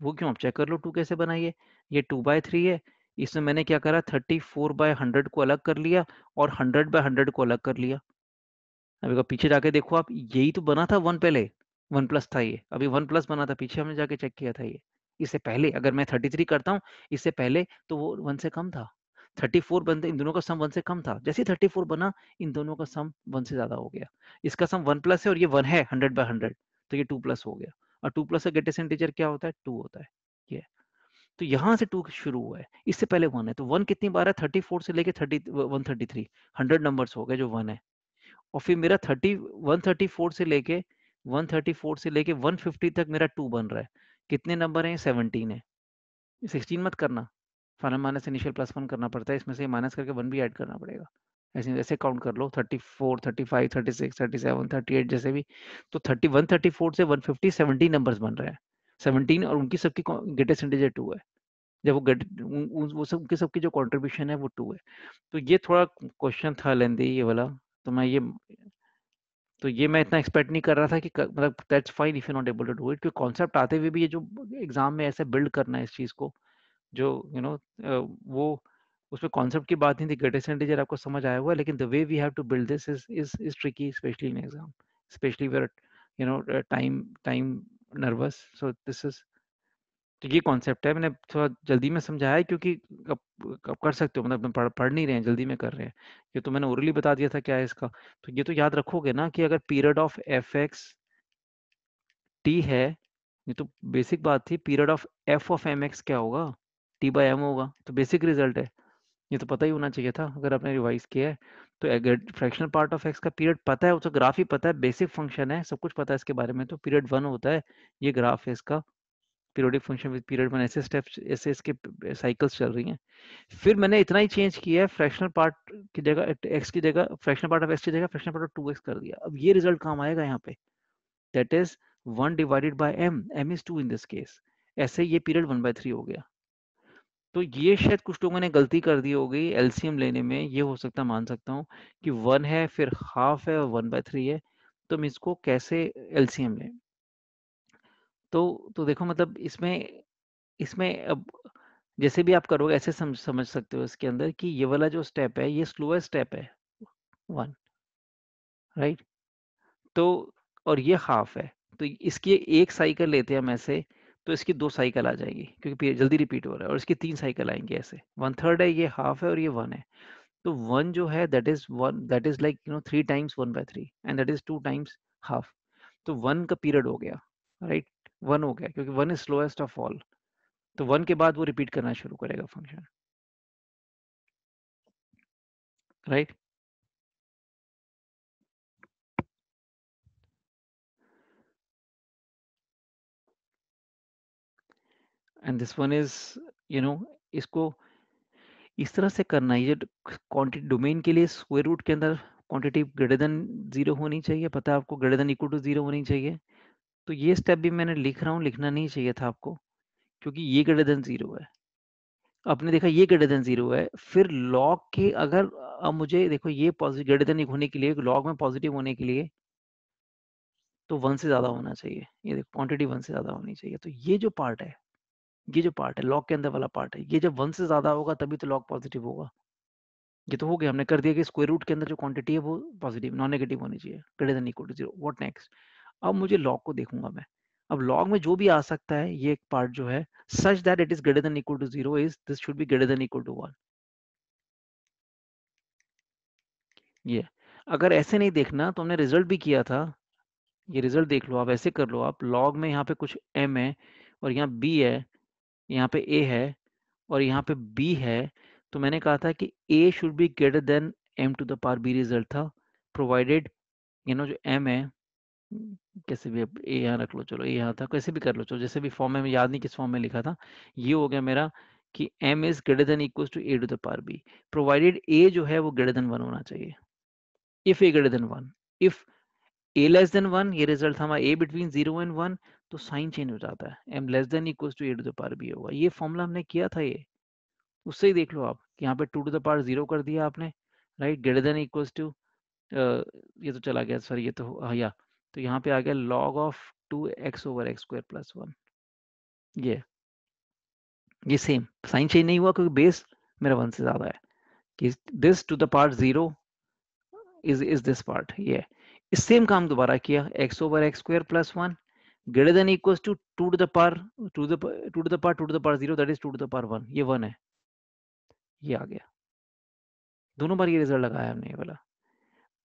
वो क्यों? आप चेक कर लो टू कैसे बनाइए ये टू बाय थ्री है इसमें मैंने क्या करा थर्टी फोर बाय हंड्रेड को अलग कर लिया और हंड्रेड बाय हंड्रेड को अलग कर लिया। अभी पीछे जाके देखो आप, यही तो बना था वन पहले वन प्लस था ये। अभी वन प्लस बना था, पीछे हमने जाके चेक किया था ये। इससे पहले, अगर मैं थर्टी थ्री करता हूँ, इससे पहले तो वो वन से कम था। थर्टी फोर बनते इन दोनों का सम वन से कम था। जैसे थर्टी फोर बना, इन दोनों का सम वन से ज़्यादा हो गया। इसका सम वन प्लस है और ये वन है हंड्रेड बाय हंड्रेड तो ये टू प्लस हो गया। और टू प्लस का ग्रेटेस्ट इंटीजर क्या होता है? टू होता है। ये। तो यहाँ से टू शुरू हुआ है, इससे पहले वन है तो वन कितनी बार है? थर्टी फोर से लेके thirty one thirty three, hundred numbers हो गए जो वन है। और फिर मेरा थर्टी, वन थर्टी फोर से लेके, वन थर्टी फोर से लेके वन फिफ्टी तक मेरा टू बन रहा है। कितने नंबर है? सेवनटीन है। सिक्सटीन मत करना, final minus initial plus one करना पड़ता है, इसमें से माइनस करके वन भी ऐड करना पड़ेगा। ऐसे ऐसे काउंट कर लो, thirty four, thirty five, thirty six, thirty seven, thirty eight जैसे भी तो थर्टी, वन थर्टी फोर से वन फिफ्टी सेवनटीन नंबर्स बन रहे हैं। सेवनटीन और उनकी सबकी ग्रेटेस्ट इंटीजर टू है। जब वो गेट वो सब उनके सबकी जो कॉन्ट्रीब्यूशन है वो टू है। तो ये थोड़ा क्वेश्चन था लेंदी ये वाला तो मैं ये तो ये मैं इतना एक्सपेक्ट नहीं कर रहा था कि मतलब that's fine if you not able to do it क्योंकि कॉन्सेप्ट आते हुए भी ये जो एग्ज़ाम में ऐसे बिल्ड करना है इस चीज़ को जो यू you नो know, वो उसमें कॉन्सेप्ट की बात नहीं थी ग्रेटेस्ट इंटीजर आपको समझ आया हुआ लेकिन the way we have to build this is is is tricky specially in exam specially where you know time time nervous so this is तो ये कॉन्सेप्ट है, मैंने थोड़ा जल्दी में समझाया क्योंकि अब कर सकते हो मतलब पढ़ पढ़ नहीं रहे हैं, जल्दी में कर रहे हैं। ये तो मैंने ओरली बता दिया था क्या है इसका। तो ये तो याद रखोगे ना कि अगर period of f x T है, ये तो बेसिक बात थी period of f of m x क्या होगा? टी बाई एम होगा तो बेसिक रिज़ल्ट है। ये तो पता ही होना चाहिए था, अगर आपने रिवाइज किया है। तो अगर फ्रैक्शनल पार्ट ऑफ़ एक्स का पीरियड पता है, उसका ग्राफ ही पता है बेसिक फ़ंक्शन है, सब कुछ पता है इसके बारे में तो पीरियड वन होता है, ये ग्राफ है इसका। Periodic function with period one ऐसे स्टेप्स ऐसे इसके साइकिल्स चल रही हैं। फिर मैंने इतना ही चेंज किया है फ्रैक्शनल पार्ट की जगह एक्स की जगह फ्रैक्शनल पार्ट ऑफ़ एक्स की जगह fractional part of two x कर दिया। अब ये रिज़ल्ट काम आएगा यहाँ पे? That is one divided by m m is two in this case ऐसे ये पीरियड वन बाय थ्री हो गया। तो ये शायद कुछ लोगों ने गलती कर दी होगी, एलसीएम लेने में, ये हो सकता मान सकता हूँ कि वन है, फिर हाफ़ है और वन बाय थ्री है तो हम इसको कैसे एलसीएम लें? तो तो देखो मतलब इसमें इसमें अब जैसे भी आप करोगे, ऐसे समझ समझ सकते हो इसके अंदर कि ये वाला जो स्टेप है, ये स्लोएस्ट स्टेप है, वन, राइट? तो और ये हाफ़ है तो इसकी एक साइकिल लेते हैं हम ऐसे तो इसकी दो साइकिल आ जाएगी, क्योंकि जल्दी रिपीट हो रहा है और इसकी तीन साइकिल आएँगे ऐसे। वन थर्ड है, ये हाफ़ है और ये वन है। तो वन जो है that is one that is like you know three times one by three and that is two times half तो वन का पीरियड हो गया राइट वन हो गया, क्योंकि one is slowest of all तो वन के बाद वो रिपीट करना शुरू करेगा function right and this one is you know इसको इस तरह से करना है, ये क्वांटिटी डोमेन के लिए स्क्वायर रूट के अंदर क्वांटिटी ग्रेटर देन ज़ीरो होनी चाहिए, पता है आपको? Greater than equal to zero होनी चाहिए। तो ये स्टेप भी मैंने लिख रहा हूँ, लिखना नहीं चाहिए था आपको, क्योंकि ये ग्रेटर देन ज़ीरो है। आपने देखा ये ग्रेटर देन ज़ीरो है, फिर लॉग के अगर अब मुझे देखो ये पॉजिटिव ग्रेटर देन होने के लिए लॉग में पॉजिटिव होने के लिए तो वन से ज़्यादा होना चाहिए। ये देखो क्वांटिटी वन से ज़्यादा होनी चाहिए। तो ये जो पार्ट है ये जो पार्ट है लॉग के अंदर वाला पार्ट है, ये जब वन से ज़्यादा होगा तभी तो लॉग पॉजिटिव होगा। ये तो हो गया, हमने कर दिया कि स्क्वायर रूट के अंदर जो क्वांटिटी है वो पॉजिटिव नॉन नेगेटिव होनी चाहिए, greater than equal to zero, what next? अब मुझे लॉग को देखूँगा मैं। अब लॉग में जो भी आ सकता है, ये एक पार्ट जो है, such that it is greater than equal to zero is, this should be greater than equal to one. ये, अगर ऐसे नहीं देखना तो हमने रिज़ल्ट भी किया था, ये रिज़ल्ट देख लो, आप ऐसे कर लो, आप लॉग में यहाँ पे कुछ एम है और यहाँ बी है यहाँ पे a है और यहाँ पे बी है तो मैंने कहा था कि a should be greater than m to the power b result था प्रोवाइडेड यू नो जो m है, कैसे भी अब ए यहाँ रख लो, चलो ए यहाँ था, कैसे भी कर लो, चलो, जैसे भी फॉर्म में, याद नहीं किस फॉर्म में लिखा था, ये हो गया मेरा कि m is greater than equal to a to the power b provided a जो है वो ग्रेटर देन वन होना चाहिए। If a greater than one if a less than one ये रिज़ल्ट हमारा a between zero and one तो sign change हो जाता है। M less than equal to a to the power b होगा। ये फॉर्मूला हमने किया था ये। उससे ही देख लो आप, कि यहाँ पे two to the power zero कर दिया आपने right greater than equals to ये तो चला गया सॉरी ये तो हाँ या। तो यहाँ पे आ गया log of two x over x square plus one ये। ये सेम साइन चेंज नहीं हुआ क्योंकि बेस मेरा वन से ज़्यादा है। कि this to the part zero is is this part ये। इस सेम काम दोबारा किया x over x square plus one greater than equals to two to the power to the to the power to the power zero that is to the power one ये one है। ये आ गया। दोनों बार ये रिज़ल्ट लगाया हमने ये वाला।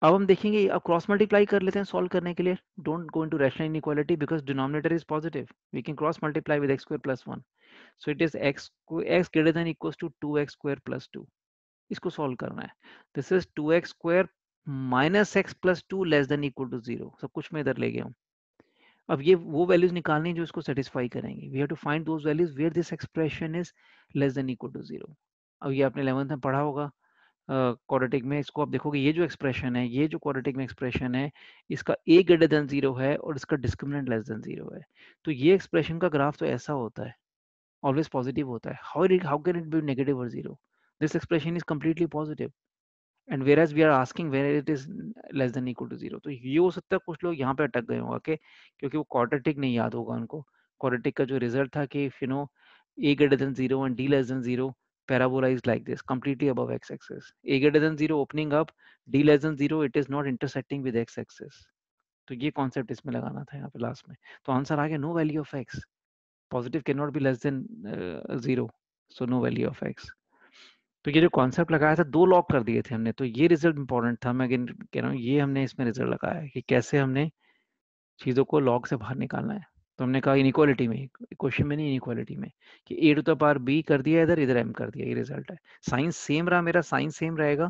अब हम देखेंगे, अब क्रॉस मल्टीप्लाई कर लेते हैं सॉल्व करने के लिए। Don't go into rational inequality because denominator is positive we can cross multiply with x square plus one so it is x x greater than equals to two x square इसको solve करना है। This is two x square minus x plus two less सब कुछ मैं इधर ले गया हूँ अब ये वो वैल्यूज़ निकालनी जो इसको सेटिस्फाई करेंगे। We have to find those values where this expression is less than equal to zero अब ये आपने इलेवंथ में पढ़ा होगा क्वाड्रेटिक uh, में। इसको आप देखोगे ये जो एक्सप्रेशन है ये जो क्वाड्रेटिक में एक्सप्रेशन है इसका ए ग्रेटर देन ज़ीरो है और इसका डिस्क्रिमिनेंट लेस देन ज़ीरो है। तो ये एक्सप्रेशन का ग्राफ तो ऐसा होता है ऑलवेज पॉजिटिव होता है। How how can it be negative और zero this expression is completely positive and where as we are asking where it is less than equal to zero तो ये हो सकता है कुछ लोग यहाँ पे अटक गए होगा क्योंकि वो क्वाड्रेटिक नहीं याद होगा उनको। क्वाड्रेटिक का जो रिज़ल्ट था कि you know a greater than zero and D less than zero parabola is like this, completely above x-axis a greater than 0 opening up, d less than 0 it is not intersecting with x-axis तो ये concept इसमें लगाना था यहाँ पे last में। तो answer आ गया no value of x positive can not be less than zero so no value of x तो ये जो कॉन्सेप्ट लगाया था, दो लॉक कर दिए थे हमने तो ये रिज़ल्ट इंपॉर्टेंट था। मैं कह रहा हूँ, ये हमने इसमें रिज़ल्ट लगाया है कि कैसे हमने चीज़ों को लॉक से बाहर निकालना है। तो हमने कहा इनइक्वालिटी में क्वेश्चन में नहीं इनइक्वालिटी में, कि a to the power b कर दिया, इधर इधर एम कर दिया, ये रिज़ल्ट है। साइंस सेम रहा मेरा साइंस सेम रहेगा।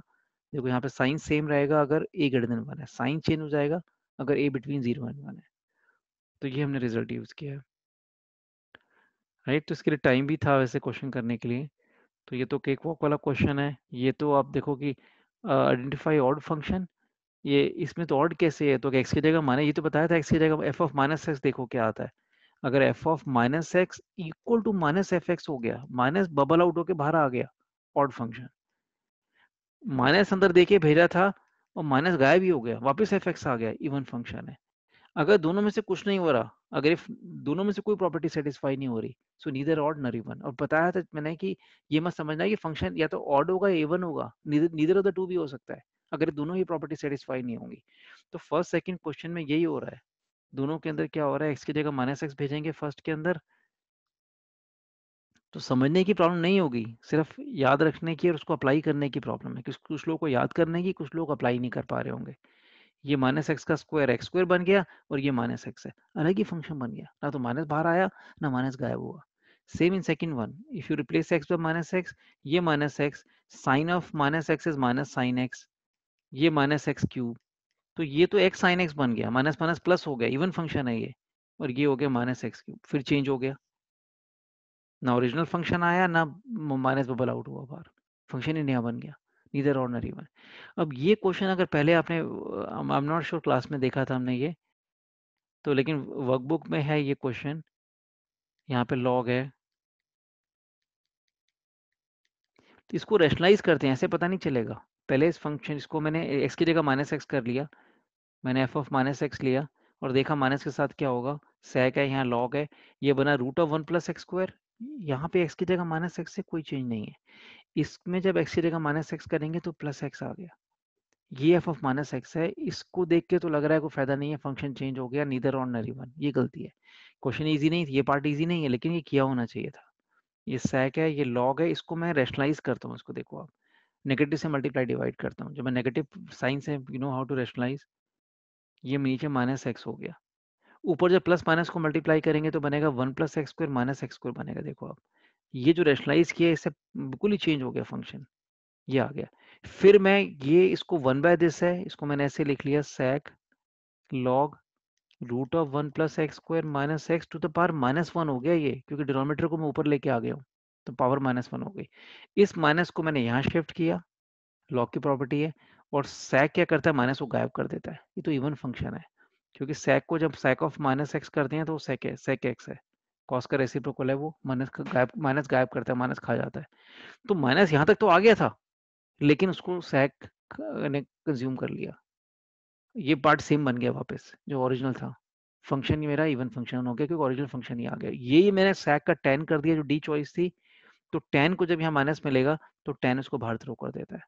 देखो यहाँ पे साइंस सेम रहेगा अगर ए ग्रेटर देन वन है। साइन चेंज हो जाएगा अगर a between zero and one है। तो ये हमने रिज़ल्ट यूज़ किया है। राइट तो इसके लिए टाइम भी था वैसे क्वेश्चन करने के लिए। तो ये तो केक वॉक वाला क्वेश्चन है। ये तो आप देखो कि आइडेंटिफाई ऑड फ़ंक्शन ये इसमें तो ऑड कैसे है? तो एक्स की जगह माने, ये तो बताया था एक्स की जगह एफ़ ऑफ़ माइनस एक्स देखो क्या आता है। अगर f of minus x equal to minus f x हो गया माइनस बबल आउट होके बाहर आ गया ऑड फ़ंक्शन माइनस अंदर देके भेजा था और माइनस गायब ही हो गया, वापस एफ़ एक्स आ गया इवन फ़ंक्शन है। अगर दोनों में से कुछ नहीं हो रहा, अगर इफ़ दोनों में से कोई प्रॉपर्टी सेटिस्फाई नहीं हो रही so neither odd nor even और बताया था मैंने कि ये मत समझना कि फ़ंक्शन या तो ऑड होगा या इवन होगा नीदर ऑफ़ द टू भी हो सकता है, अगर दोनों ही प्रॉपर्टी सेटिस्फाई नहीं होंगी। तो फ़र्स्ट सेकंड क्वेश्चन में यही हो रहा है, दोनों के अंदर क्या हो रहा है एक्स की जगह माइनस एक्स भेजेंगे फ़र्स्ट के अंदर? तो समझने की प्रॉब्लम नहीं होगी, सिर्फ़ याद रखने की और उसको अप्लाई करने की प्रॉब्लम है कुछ कुछ लोगों को याद करने की, कुछ लोग अप्लाई नहीं कर पा रहे होंगे। ये माइनस एक्स का स्क्वायर एक्स स्क्वायर बन गया और ये माइनस एक्स है। अलग ही फ़ंक्शन बन गया। ना तो माइनस बाहर आया, ना माइनस गायब हुआ। Same in second one. If you replace x by minus x, ये minus x, sine of minus x is minus sine x, ये माइनस एक्स क्यूब। तो ये तो एक्स साइन एक्स बन गया, माइनस माइनस प्लस हो गया, इवन फ़ंक्शन है ये, और ये हो गया माइनस एक्स क्यूब, फिर चेंज हो गया। ना ओरिजिनल फ़ंक्शन आया, ना माइनस बबल आउट हुआ बाहर। फ़ंक्शन ही नया बन गया। नीदर ऑर्डनरी वन अब ये क्वेश्चन अगर पहले आपने I am not sure class में देखा था हमने ये। तो लेकिन वर्कबुक में है ये क्वेश्चन यहाँ पे लॉग है। तो इसको रेशनलाइज करते हैं, ऐसे पता नहीं चलेगा। पहले इस फ़ंक्शन इसको मैंने एक्स की जगह माइनस एक्स कर लिया। मैंने एफ़ ऑफ़ माइनस एक्स लिया और देखा माइनस के साथ क्या होगा। सैक है, यहाँ लॉग है। ये बना root of one plus x square यहाँ पे एक्स की जगह माइनस एक्स से कोई चेंज नहीं है। इसमें जब एक्स की जगह माइनस एक्स करेंगे तो प्लस एक्स आ गया। ये एफ़ ऑफ़ माइनस एक्स है, इसको देख के तो लग रहा है कोई फ़ायदा नहीं है फ़ंक्शन चेंज हो गया नीदर ऑन नरी वन ये गलती है। क्वेश्चन इजी नहीं, ये पार्ट इजी नहीं है, लेकिन ये किया होना चाहिए था। ये सैक है, ये लॉग है, इसको मैं रेशनलाइज करता हूँ, इसको देखो आप। नेगेटिव से मल्टीप्लाई डिवाइड करता हूँ। जब मैं नेगेटिव साइन से you know how to rationalise ये नीचे माइनस एक्स हो गया। ऊपर जब प्लस माइनस को मल्टीप्लाई करेंगे तो बनेगा one plus x square minus x square बनेगा, देखो आप। ये जो रेशनलाइज किया इससे बिल्कुल ही चेंज हो गया फ़ंक्शन ये आ गया। फिर मैं ये इसको वन बाय दिस है, इसको मैंने ऐसे लिख लिया sec log root of one plus x square minus x to the power minus one हो गया ये, क्योंकि डिनोमीटर को मैं ऊपर लेके आ गया हूँ तो पावर माइनस वन हो गई। इस माइनस को मैंने यहाँ शिफ्ट किया लॉग की प्रॉपर्टी है, और सैक क्या करता है माइनस को गायब कर देता है। ये तो इवन फ़ंक्शन है, क्योंकि सैक को जब सैक ऑफ़ माइनस एक्स करते हैं तो सैक है सैक एक्स है। कॉस का रेसिप्रोकल है वो माइनस का गायब, माइनस गायब करता है, माइनस खा जाता है। तो माइनस यहाँ तक तो आ गया था, लेकिन उसको सैक ने कंज्यूम कर लिया। ये पार्ट सेम बन गया वापस, जो ओरिजिनल था। फ़ंक्शन ही मेरा इवन फ़ंक्शन हो गया, क्योंकि ओरिजिनल फ़ंक्शन ही आ गया। ये मैंने सैक का टेन कर दिया, जो डी चॉइस थी तो टेन को जब यहाँ माइनस मिलेगा तो टेन उसको बाहर थ्रो कर देता है।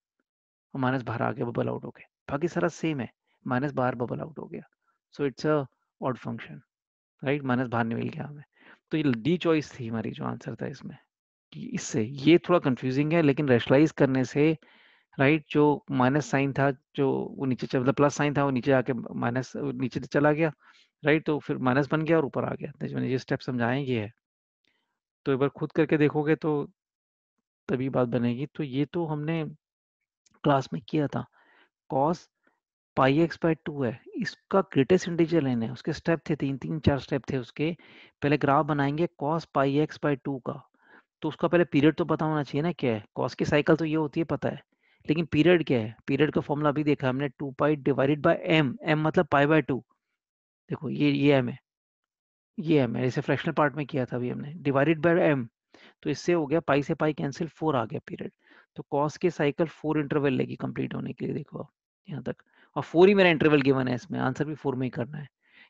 और माइनस बाहर आ गया बबल आउट हो गया। बाकी सारा सेम है। माइनस बाहर बबल आउट हो गया। So it's a odd function right minus बाहर निकल गया हमें। तो ये डी चॉइस थी हमारी जो आंसर था इसमें इससे ये थोड़ा कंफ्यूजिंग है, लेकिन रेशलाइज करने से राइट जो माइनस साइन था, जो वो नीचे मतलब प्लस साइन था, वो नीचे आके माइनस नीचे चला गया राइट तो फिर माइनस बन गया और ऊपर आ गया। तो मैंने ये स्टेप समझाए, ये है। तो एक बार खुद करके देखोगे तो तभी बात बनेगी। तो ये तो हमने क्लास में किया था। Cos pi x by two है। इसका ग्रेटेस्ट इंटीजर लेना है। उसके स्टेप थे तीन तीन, चार स्टेप थे उसके। पहले ग्राफ बनाएँगे cos pi x by two का। तो उसका पहले पीरियड तो पता होना चाहिए ना क्या है? कॉस की साइकिल तो ये होती है, पता है। लेकिन पीरियड क्या है? पीरियड का फॉर्मूला अभी देखा हमने two pi divided by m m मतलब पाई बाय टू देखो, ये ये एम है। ये एम है। इसे फ्रैक्शनल पार्ट में किया था अभी हमने। डिवाइडेड बाय एम तो इससे हो गया पाई से पाई कैंसिल फोर आ गया पीरियड तो कॉस की साइकिल फोर इंटरवल लेगी कंप्लीट होने के लिए, देखो यहाँ तक। और फोर ही मेरा इंटरवल गिवन है इसमें आंसर भी फोर में ही करना है।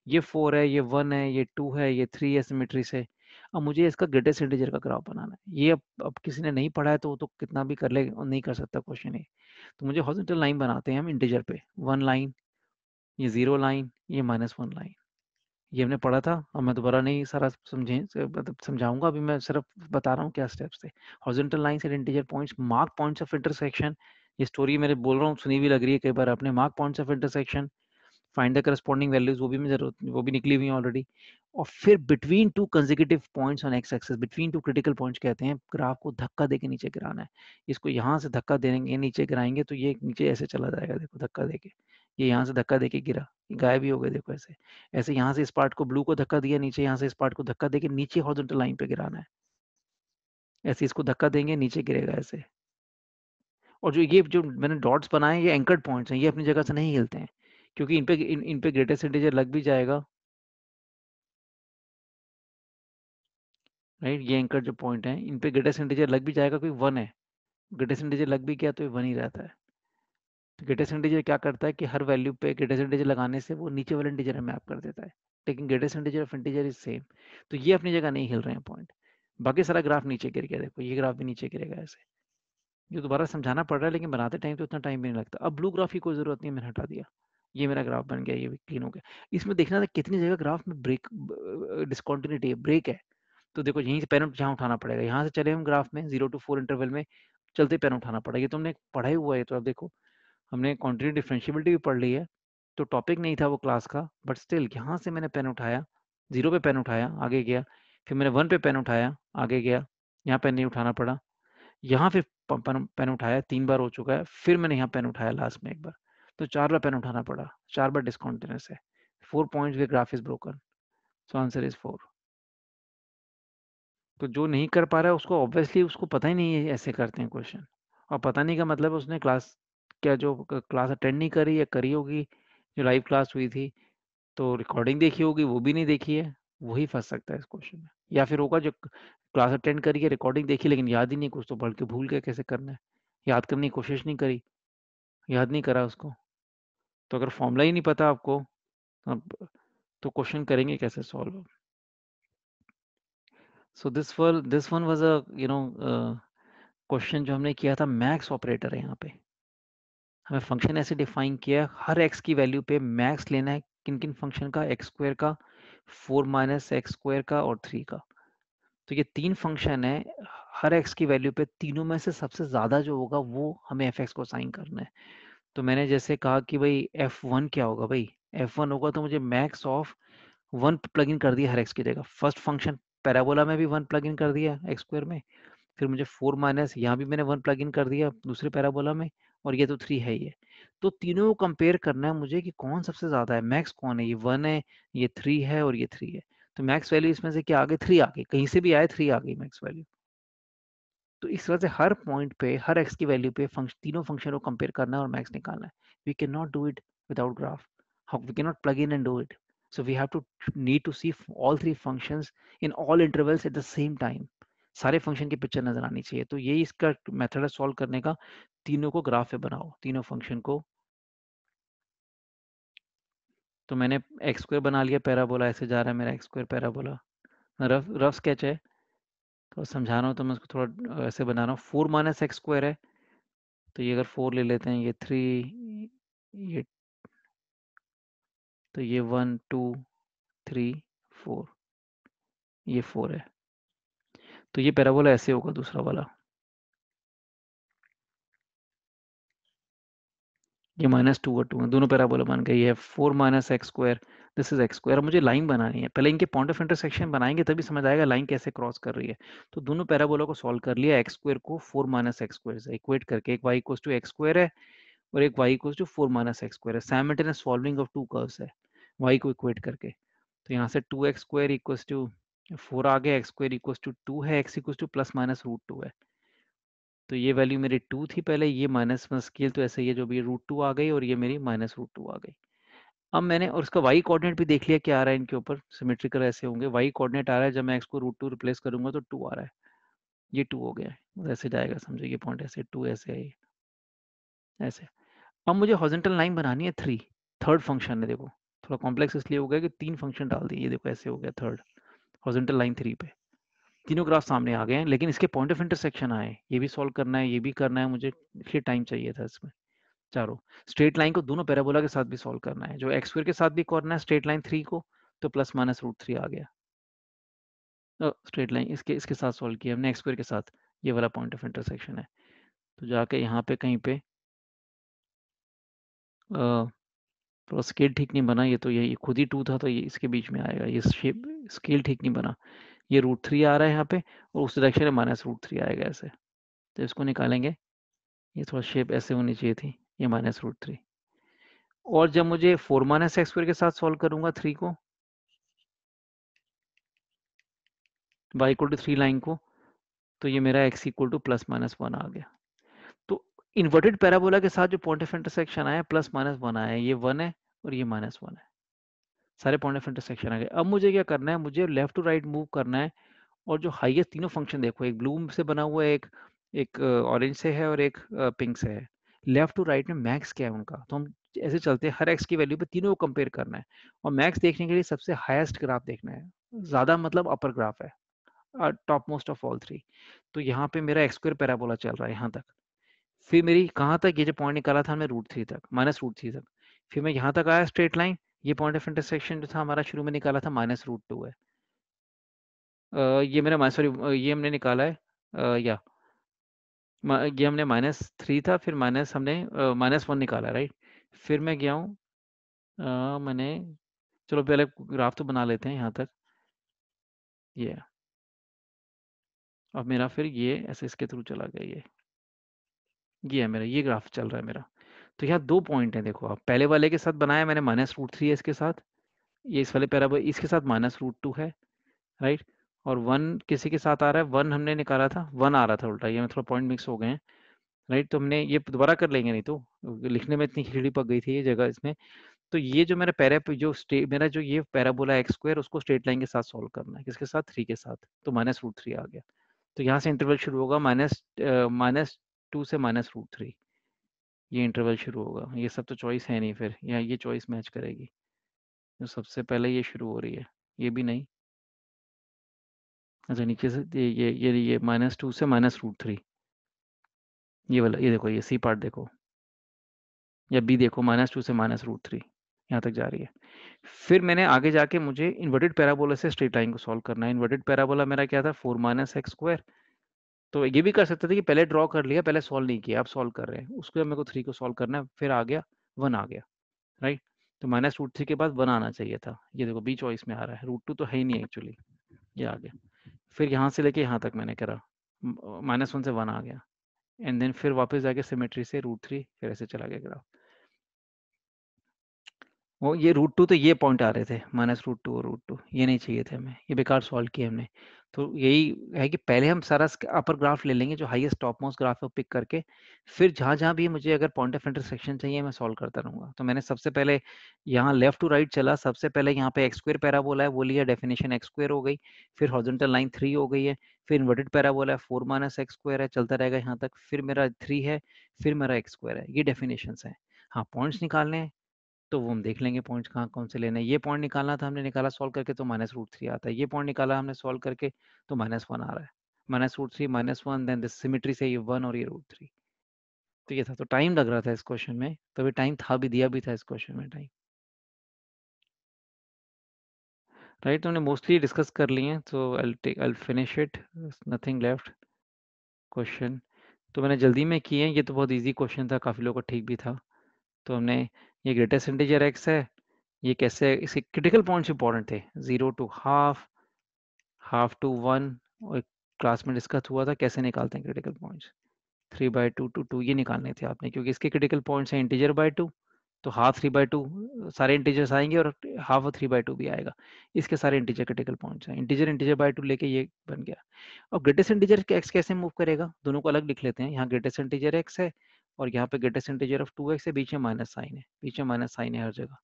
ये फोर है ये वन है ये टू है ये थ्री है सिमेट्री से। अब मुझे इसका ग्रेटेस्ट इंटीजर का ग्राफ बनाना है। ये अब, अब किसी ने नहीं पढ़ा है तो वो तो कितना भी कर ले नहीं कर सकता क्वेश्चन ये तो मुझे हॉरिजॉन्टल लाइन बनाते हैं हम इंटीजर पे। वन लाइन ये ज़ीरो लाइन ये माइनस वन लाइन ये हमने पढ़ा था और मैं दोबारा नहीं सारा समझे मतलब समझाऊँगा अभी मैं सिर्फ़ बता रहा हूँ क्या स्टेप्स थे। हॉरिजॉन्टल लाइन से integer points mark points of intersection ये स्टोरी मेरे बोल रहा हूँ, सुनी भी लग रही है कई बार आपने। Mark points of intersection find the corresponding values वो भी मैं ज़रूरत वो भी निकली हुई है ऑलरेडी और फिर between two consecutive points on x axis between two critical points कहते हैं ग्राफ को धक्का देके नीचे गिराना है। इसको यहाँ से धक्का देंगे, नीचे गिराएँगे तो ये नीचे ऐसे चला जाएगा, देखो धक्का देके ये यहाँ से धक्का देके गिरा गायब भी हो गए, देखो ऐसे। ऐसे यहाँ से इस पार्ट को ब्लू को धक्का दिया, नीचे यहाँ से इस पार्ट को धक्का देके नीचे हॉरिजॉन्टल लाइन पे गिराना है। ऐसे इसको धक्का देंगे, नीचे गिरेगा ऐसे। और जो ये जो मैंने डॉट्स बनाए ये एंकर्ड पॉइंट्स हैं ये अपनी जगह से नहीं हिलते हैं क्योंकि इन पे इन, इन पे ग्रेटेस्ट इंटीजर लग भी जाएगा। राइट ये एंकर जो पॉइंट है इन पे ग्रेटेस्ट इंटीजर लग भी जाएगा कोई वन है। ग्रेटेस्ट इंटीजर लग भी गया तो ये वन ही रहता है। तो ग्रेटेस्ट इंटीजर क्या करता है कि हर वैल्यू पे ग्रेटेस्ट इंटीजर लगाने से वो नीचे वाले इंटीजर में मैप कर देता है लेकिन greatest integer of integer is same. तो ये अपनी जगह नहीं हिल रहे हैं पॉइंट। बाकी सारा ग्राफ नीचे गिर गया देखो ये ग्राफ भी नीचे गिरेगा ऐसे। ये दोबारा समझाना पड़ रहा है, लेकिन बनाते टाइम तो उतना टाइम भी नहीं लगता। अब ब्लू ग्राफ की कोई ज़रूरत नहीं, मैंने हटा दिया। ये मेरा ग्राफ बन गया, ये भी क्लीन हो गया। इसमें देखना था कितनी जगह ग्राफ में ब्रेक डिस्कॉन्टिन्यूटी है ब्रेक है। तो देखो, यहीं से पेन जहाँ उठाना पड़ेगा, यहाँ से चले हम ग्राफ में ज़ीरो टू फोर इंटरवल में चलते पेन उठाना पड़ेगा ये तुमने पढ़ा ही हुआ है तो अब देखो, हमने कॉन्टिन्यू डिफ्रेंशियबिलिटी भी पढ़ ली है। तो टॉपिक नहीं था वो क्लास का बट स्टिल यहाँ से मैंने पेन उठाया ज़ीरो पे पेन उठाया, आगे गया। फिर मैंने वन पे पेन उठाया, आगे गया। यहाँ पेन नहीं उठाना पड़ा। यहाँ फिर पेन उठाया, तीन बार हो चुका है, फिर मैंने यहाँ पेन उठाया लास्ट में एक बार। तो चार बार पेन उठाना पड़ा, चार बार डिस्कॉन्टिन्यूस है four points way graph is broken. So answer is four. तो जो नहीं कर पा रहा है, उसको ऑब्वियसली उसको पता ही नहीं है ऐसे करते हैं क्वेश्चन और पता नहीं का मतलब उसने क्लास क्या जो क्लास अटेंड नहीं करी या करी होगी, जो लाइव क्लास हुई थी तो रिकॉर्डिंग देखी होगी, वो भी नहीं देखी है वही फंस सकता है इस क्वेश्चन में। या फिर होगा जो क्लास अटेंड करी है रिकॉर्डिंग देखी, लेकिन याद ही नहीं, कुछ तो पढ़ के भूल गया, कैसे करना है? याद करने की कोशिश नहीं करी। याद नहीं करा उसको। तो अगर फॉर्मूला ही नहीं पता आपको तो क्वेश्चन करेंगे कैसे solve so this this one was a you know question जो हमने किया था मैक्स ऑपरेटर है यहाँ पे। हमें फ़ंक्शन ऐसे डिफाइन किया हर एक्स की वैल्यू पे मैक्स लेना है किन किन फ़ंक्शन का? एक्स स्क्वायर का फोर माइनस एक्स स्क्वायर का और थ्री का। तो ये तीन फ़ंक्शन है, हर एक्स की वैल्यू पे तीनों में से सबसे ज़्यादा जो होगा वो हमें एफ़ एक्स को साइन करना है। तो मैंने जैसे कहा कि भाई एफ़ वन क्या होगा भाई? एफ़ वन होगा तो मुझे max of one plug in कर दिया हर एक्स की जगह। फ़र्स्ट फ़ंक्शन पैराबोला में भी वन प्लग इन कर दिया एक्स स्क्वायर में, फिर मुझे फोर माइनस यहाँ भी मैंने वन प्लग इन कर दिया दूसरे पैराबोला में और ये तो थ्री है ये तो तीनों को कंपेयर करना है मुझे कि कौन सबसे ज़्यादा है मैक्स कौन है? ये वन है, ये थ्री है और ये थ्री है। तो मैक्स वैल्यू इसमें से क्या आ गई? थ्री आ गई। कहीं से भी आए थ्री आ गई मैक्स वैल्यू। तो इस तरह से हर पॉइंट पे, हर एक्स की वैल्यू पे फ़ंक्शन तीनों फ़ंक्शन को कंपेयर करना है और मैक्स निकालना है। We can not do it without graph how, we cannot plug in and do it. So we have to need to see all three functions in all intervals at the same time. सारे function की picture नज़र आनी चाहिए। तो यही इसका method है solve करने का। तीनों को ग्राफ पे बनाओ। तीनों फ़ंक्शन को तो मैंने एक्स स्क्वायर बना लिया, पैराबोला ऐसे जा रहा है मेरा x square parabola. Rough rough sketch है। तो समझा रहा हूँ तो मैं उसको थोड़ा ऐसे बना रहा हूँ। फोर माइनस एक्स स्क्वायर है। तो ये अगर फोर ले लेते हैं, ये थ्री, ये तो ये वन, टू, थ्री, फोर, ये फोर है। तो ये पैराबोला ऐसे होगा दूसरा वाला। ये माइनस टू और टू है, दोनों पैराबोला बन गई है, four minus x square, this is x square मुझे लाइन बनानी है, पहले इनके पॉइंट ऑफ़ इंटरसेक्शन बनाएँगे तभी समझ आएगा लाइन कैसे क्रॉस कर रही है तो दोनों पैराबोला को सॉल्व कर लिया, एक्स स्क्वायर को फोर माइनस एक्स स्क्वायर से, इक्वेट करके एक y equals to x square है और एक y equals to four minus x square है simultaneous solving of two curves है, वाई को इक्वेट करके तो यहाँ से two x square equals to four आ गया, x square equals to two है, x equals to plus minus root two है तो ये वैल्यू मेरी टू थी पहले, ये माइनस स्केल तो ऐसे ही है, जो भी रूट टू आ गई और ये मेरी माइनस रूट टू आ गई। अब मैंने और इसका वाई कोऑर्डिनेट भी देख लिया, क्या आ रहा है इनके ऊपर, सिमेट्रिकल ऐसे होंगे, वाई कोऑर्डिनेट आ रहा है, जब मैं एक्स को रूट टू रिप्लेस करूँगा तो टू आ रहा है, ये टू हो गया है, ऐसे जाएगा, समझो ये पॉइंट ऐसे, टू ऐसे है ऐसे। अब मुझे हॉरिजॉन्टल लाइन बनानी है थ्री, थर्ड फ़ंक्शन है, देखो, थोड़ा कॉम्प्लेक्स इसलिए हो गया कि तीन फ़ंक्शन डाल दिए, ये देखो ऐसे हो गया थर्ड, हॉरिजॉन्टल लाइन थ्री पे। तीनों ग्राफ सामने आ गए हैं, लेकिन इसके पॉइंट ऑफ़ इंटरसेक्शन आए, ये भी सॉल्व करना है, ये भी करना है, मुझे इसलिए टाइम चाहिए था इसमें। चारों स्ट्रेट लाइन को दोनों पैराबोला के साथ भी सॉल्व करना है, जो एक्स के साथ भी करना है स्ट्रेट लाइन थ्री को तो प्लस माइनस रूट थ्री आ गया। स्ट्रेट लाइन इसके इसके साथ सॉल्व किया हमने एक्स के साथ, ये वाला पॉइंट ऑफ़ इंटरसेक्शन है। तो जाके यहाँ पे कहीं पे तो स्केल ठीक नहीं बना, ये तो यही, खुद ही टू था तो ये इसके बीच में आएगा, ये शेप स्केल ठीक नहीं बना। ये रूट थ्री आ रहा है यहाँ पे और उस डायरेक्शन में माइनस रूट थ्री आएगा ऐसे। तो इसको निकालेंगे। ये थोड़ा शेप ऐसे होनी चाहिए थी, ये माइनस रूट थ्री और जब मुझे फोर माइनस एक्स के साथ सॉल्व करूँगा थ्री को y equal to three line को तो ये मेरा x equal to plus minus one आ गया। तो इन्वर्टेड पैराबोला के साथ जो पॉइंट ऑफ़ इंटरसेक्शन आया प्लस माइनस वन आया, ये वन है और ये माइनस वन है। सारे पॉइंट ऑफ़ इंटरसेक्शन आ गए। अब मुझे क्या करना है? मुझे लेफ़्ट टू राइट मूव करना है और जो हाईएस्ट तीनों फ़ंक्शन देखो, एक ब्लू से बना हुआ है, एक एक ऑरेंज से है और एक पिंक से है। लेफ़्ट टू राइट में मैक्स क्या है उनका? तो हम ऐसे चलते हैं, हर एक्स की वैल्यू पे तीनों को कंपेयर करना है और मैक्स देखने के लिए सबसे हाईएस्ट ग्राफ देखना है। ज़्यादा मतलब अपर ग्राफ है top most of all three. तो यहाँ पे मेरा एक्सक्वेयर पैराबोला चल रहा है, यहाँ तक। फिर मेरी कहाँ तक ये जो पॉइंट निकाला था मैं रूट थ्री तक, माइनस रूट थ्री तक। फिर मैं यहाँ तक आया स्ट्रेट लाइन ये पॉइंट ऑफ़ इंटरसेक्शन जो था हमारा शुरू में निकाला था माइनस रूट टू है। uh, ये मेरा सॉरी ये हमने निकाला है uh, या। ये हमने माइनस थ्री था फिर माइनस हमने माइनस वन निकाला राइट फिर मैं गया हूँ मैंने चलो पहले ग्राफ तो बना लेते हैं यहाँ तक। ये। अब मेरा फिर ये ऐसे इसके थ्रू चला गया ये। ये है मेरा ये ग्राफ चल रहा है मेरा। तो यहाँ दो पॉइंट हैं, देखो आप। पहले वाले के साथ बनाया मैंने माइनस रूट थ्री है इसके साथ। ये इस वाले पैराबोल, इसके साथ माइनस रूट टू है राइट और वन किसी के साथ आ रहा है? वन हमने निकाला था। वन आ रहा था उल्टा। ये में थोड़ा पॉइंट मिक्स हो गए हैं राइट तो हमने ये दोबारा कर लेंगे, नहीं तो लिखने में इतनी खिचड़ी पक गई थी ये जगह इसमें। तो ये जो मेरा पैरा, जो मेरा जो ये पैराबोला एक्स स्क्वायर उसको स्ट्रेट लाइन के साथ सॉल्व करना है। किसके साथ? थ्री के साथ। तो माइनस रूट थ्री आ गया। तो यहाँ से इंटरवल शुरू होगा। माइनस माइनस टू से माइनस रूट थ्री ये इंटरवल शुरू होगा। ये सब तो चॉइस है नहीं फिर यहाँ ये चॉइस मैच करेगी। तो सबसे पहले ये शुरू हो रही है, ये भी नहीं। अच्छा नीचे से ये ये ये ये माइनस टू से माइनस रूट थ्री ये वाला, ये देखो, ये सी पार्ट देखो। या बी देखो माइनस टू से माइनस रूट थ्री यहाँ तक जा रही है। फिर मैंने आगे जाके मुझे इन्वर्टेड पैराबोला से स्ट्रेट लाइन को सॉल्व करना है। इन्वर्टेड पैराबोला मेरा क्या था? फोर माइनस एक्स स्क्वायर तो ये भी कर सकते थे कि पहले ड्रॉ कर लिया, पहले सॉल्व नहीं किया, अब सॉल्व कर रहे हैं। उसके बाद मेरे को थ्री को सॉल्व करना है, फिर आ गया वन आ गया राइट तो माइनस रूट थ्री के बाद वन आना चाहिए था। ये देखो बी चॉइस में आ रहा है। रूट टू तो है ही नहीं एक्चुअली ये आ गया। फिर यहाँ से लेके यहाँ तक मैंने करा। माइनस वन से वन आ गया। एंड देन फिर वापस जाके सिमेट्री से रूट थ्री फिर ऐसे चला गया ग्राफ वो ये रूट टू तो ये पॉइंट आ रहे थे। माइनस रूट टू और रूट टू ये नहीं चाहिए थे हमें। ये बेकार सॉल्व किए हमने। तो यही है कि पहले हम सारा अपर ग्राफ ले लेंगे, जो हाईएस्ट टॉप मोस्ट ग्राफ है पिक करके, फिर जहाँ जहाँ भी मुझे अगर पॉइंट ऑफ़ इंटरसेक्शन चाहिए, मैं सॉल्व करता रहूँगा। तो मैंने सबसे पहले यहाँ लेफ़्ट टू राइट चला, सबसे पहले यहाँ पे एक्स स्क्वेयर पैराबोला है, वो लिया डेफिनेशन एक्स स्क्वेयर हो गई, फिर हॉर्जेंटल लाइन थ्री हो गई है, फिर इन्वर्टेड पैराबोला है फोर माइनस एक्स स्क्वेयर है, चलता रहेगा यहाँ तक, फिर मेरा थ्री है, फिर मेरा एक्स स्क्वेयर है, ये डेफिनेशन है। हाँ पॉइंट्स निकालने हैं तो वो हम देख लेंगे पॉइंट्स कहाँ कौन से लेने ये पॉइंट निकालना था हमने, निकाला सॉल्व करके तो माइनस रूट थ्री आता है। ये पॉइंट निकाला हमने सॉल्व करके तो माइनस वन आ रहा है। Minus root three, minus one, then this symmetry से ये वन और ये रूट थ्री। तो ये था तो टाइम लग रहा था इस क्वेश्चन में। तभी टाइम था भी दिया भी था इस क्वेश्चन में टाइम। राइट तो हमने मोस्टली डिस्कस कर लिए हैं तो I take, I finish it. Nothing left question. तो मैंने जल्दी में किए हैं, ये तो बहुत इजी क्वेश्चन था, काफ़ी लोगों को ठीक भी था। तो हमने ये ग्रेटेस्ट इंटीजर एक्स है, ये कैसे इसके क्रिटिकल पॉइंट्स इंपॉर्टेंट थे। Zero to half half to one और क्लास में डिस्कस हुआ था कैसे निकालते हैं critical points three by two two two ये निकालने थे आपने, क्योंकि इसके क्रिटिकल पॉइंट्स हैं इंटीजर बाय टू तो हाफ़ थ्री बाई टू सारे इंटीजर्स आएँगे और हाफ़ और थ्री बाई टू भी आएगा। इसके सारे इंटीजर क्रिटिकल पॉइंट्स हैं। इंटीजर इंटीजर बाय टू लेके ये बन गया। और ग्रेटेस्ट इंटीजर एक्स कैसे मूव करेगा? दोनों को अलग लिख लेते हैं। यहाँ ग्रेटेस्ट इंटीजर एक्स है और यहाँ पे greatest integer of two x है, बीच में माइनस साइन है, बीच में माइनस साइन है हर जगह।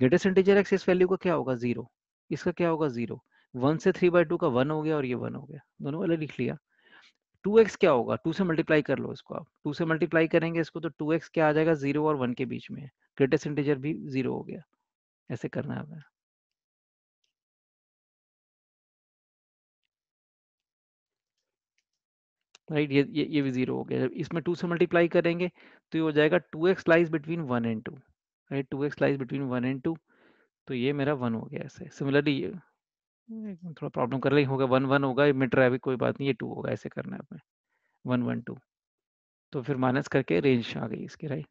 ग्रेटेस्ट इंटीजर एक्स इस वैल्यू का क्या होगा? ज़ीरो इसका क्या होगा? ज़ीरो वन से थ्री बाई टू का वन हो गया और ये वन हो गया। दोनों वाले लिख लिया। टू एक्स क्या होगा? टू से मल्टीप्लाई कर लो इसको आप। टू से मल्टीप्लाई करेंगे इसको तो टू एक्स क्या आ जाएगा? ज़ीरो और वन के बीच में ग्रेटेस्ट इंटीजर भी ज़ीरो हो गया। ऐसे करना है राइट, ये ये ये भी ज़ीरो हो गया। इसमें टू से मल्टीप्लाई करेंगे तो ये हो जाएगा two x lies between one and two, right? Two x lies between one and two तो ये मेरा वन हो गया ऐसे। सिमिलरली ये थोड़ा प्रॉब्लम कर रही, होगा वन वन होगा मिट रहा है अभी कोई बात नहीं, ये टू होगा, ऐसे करना है अपने, वन वन, टू। तो फिर माइनस करके रेंज आ गई इसकी, राइट?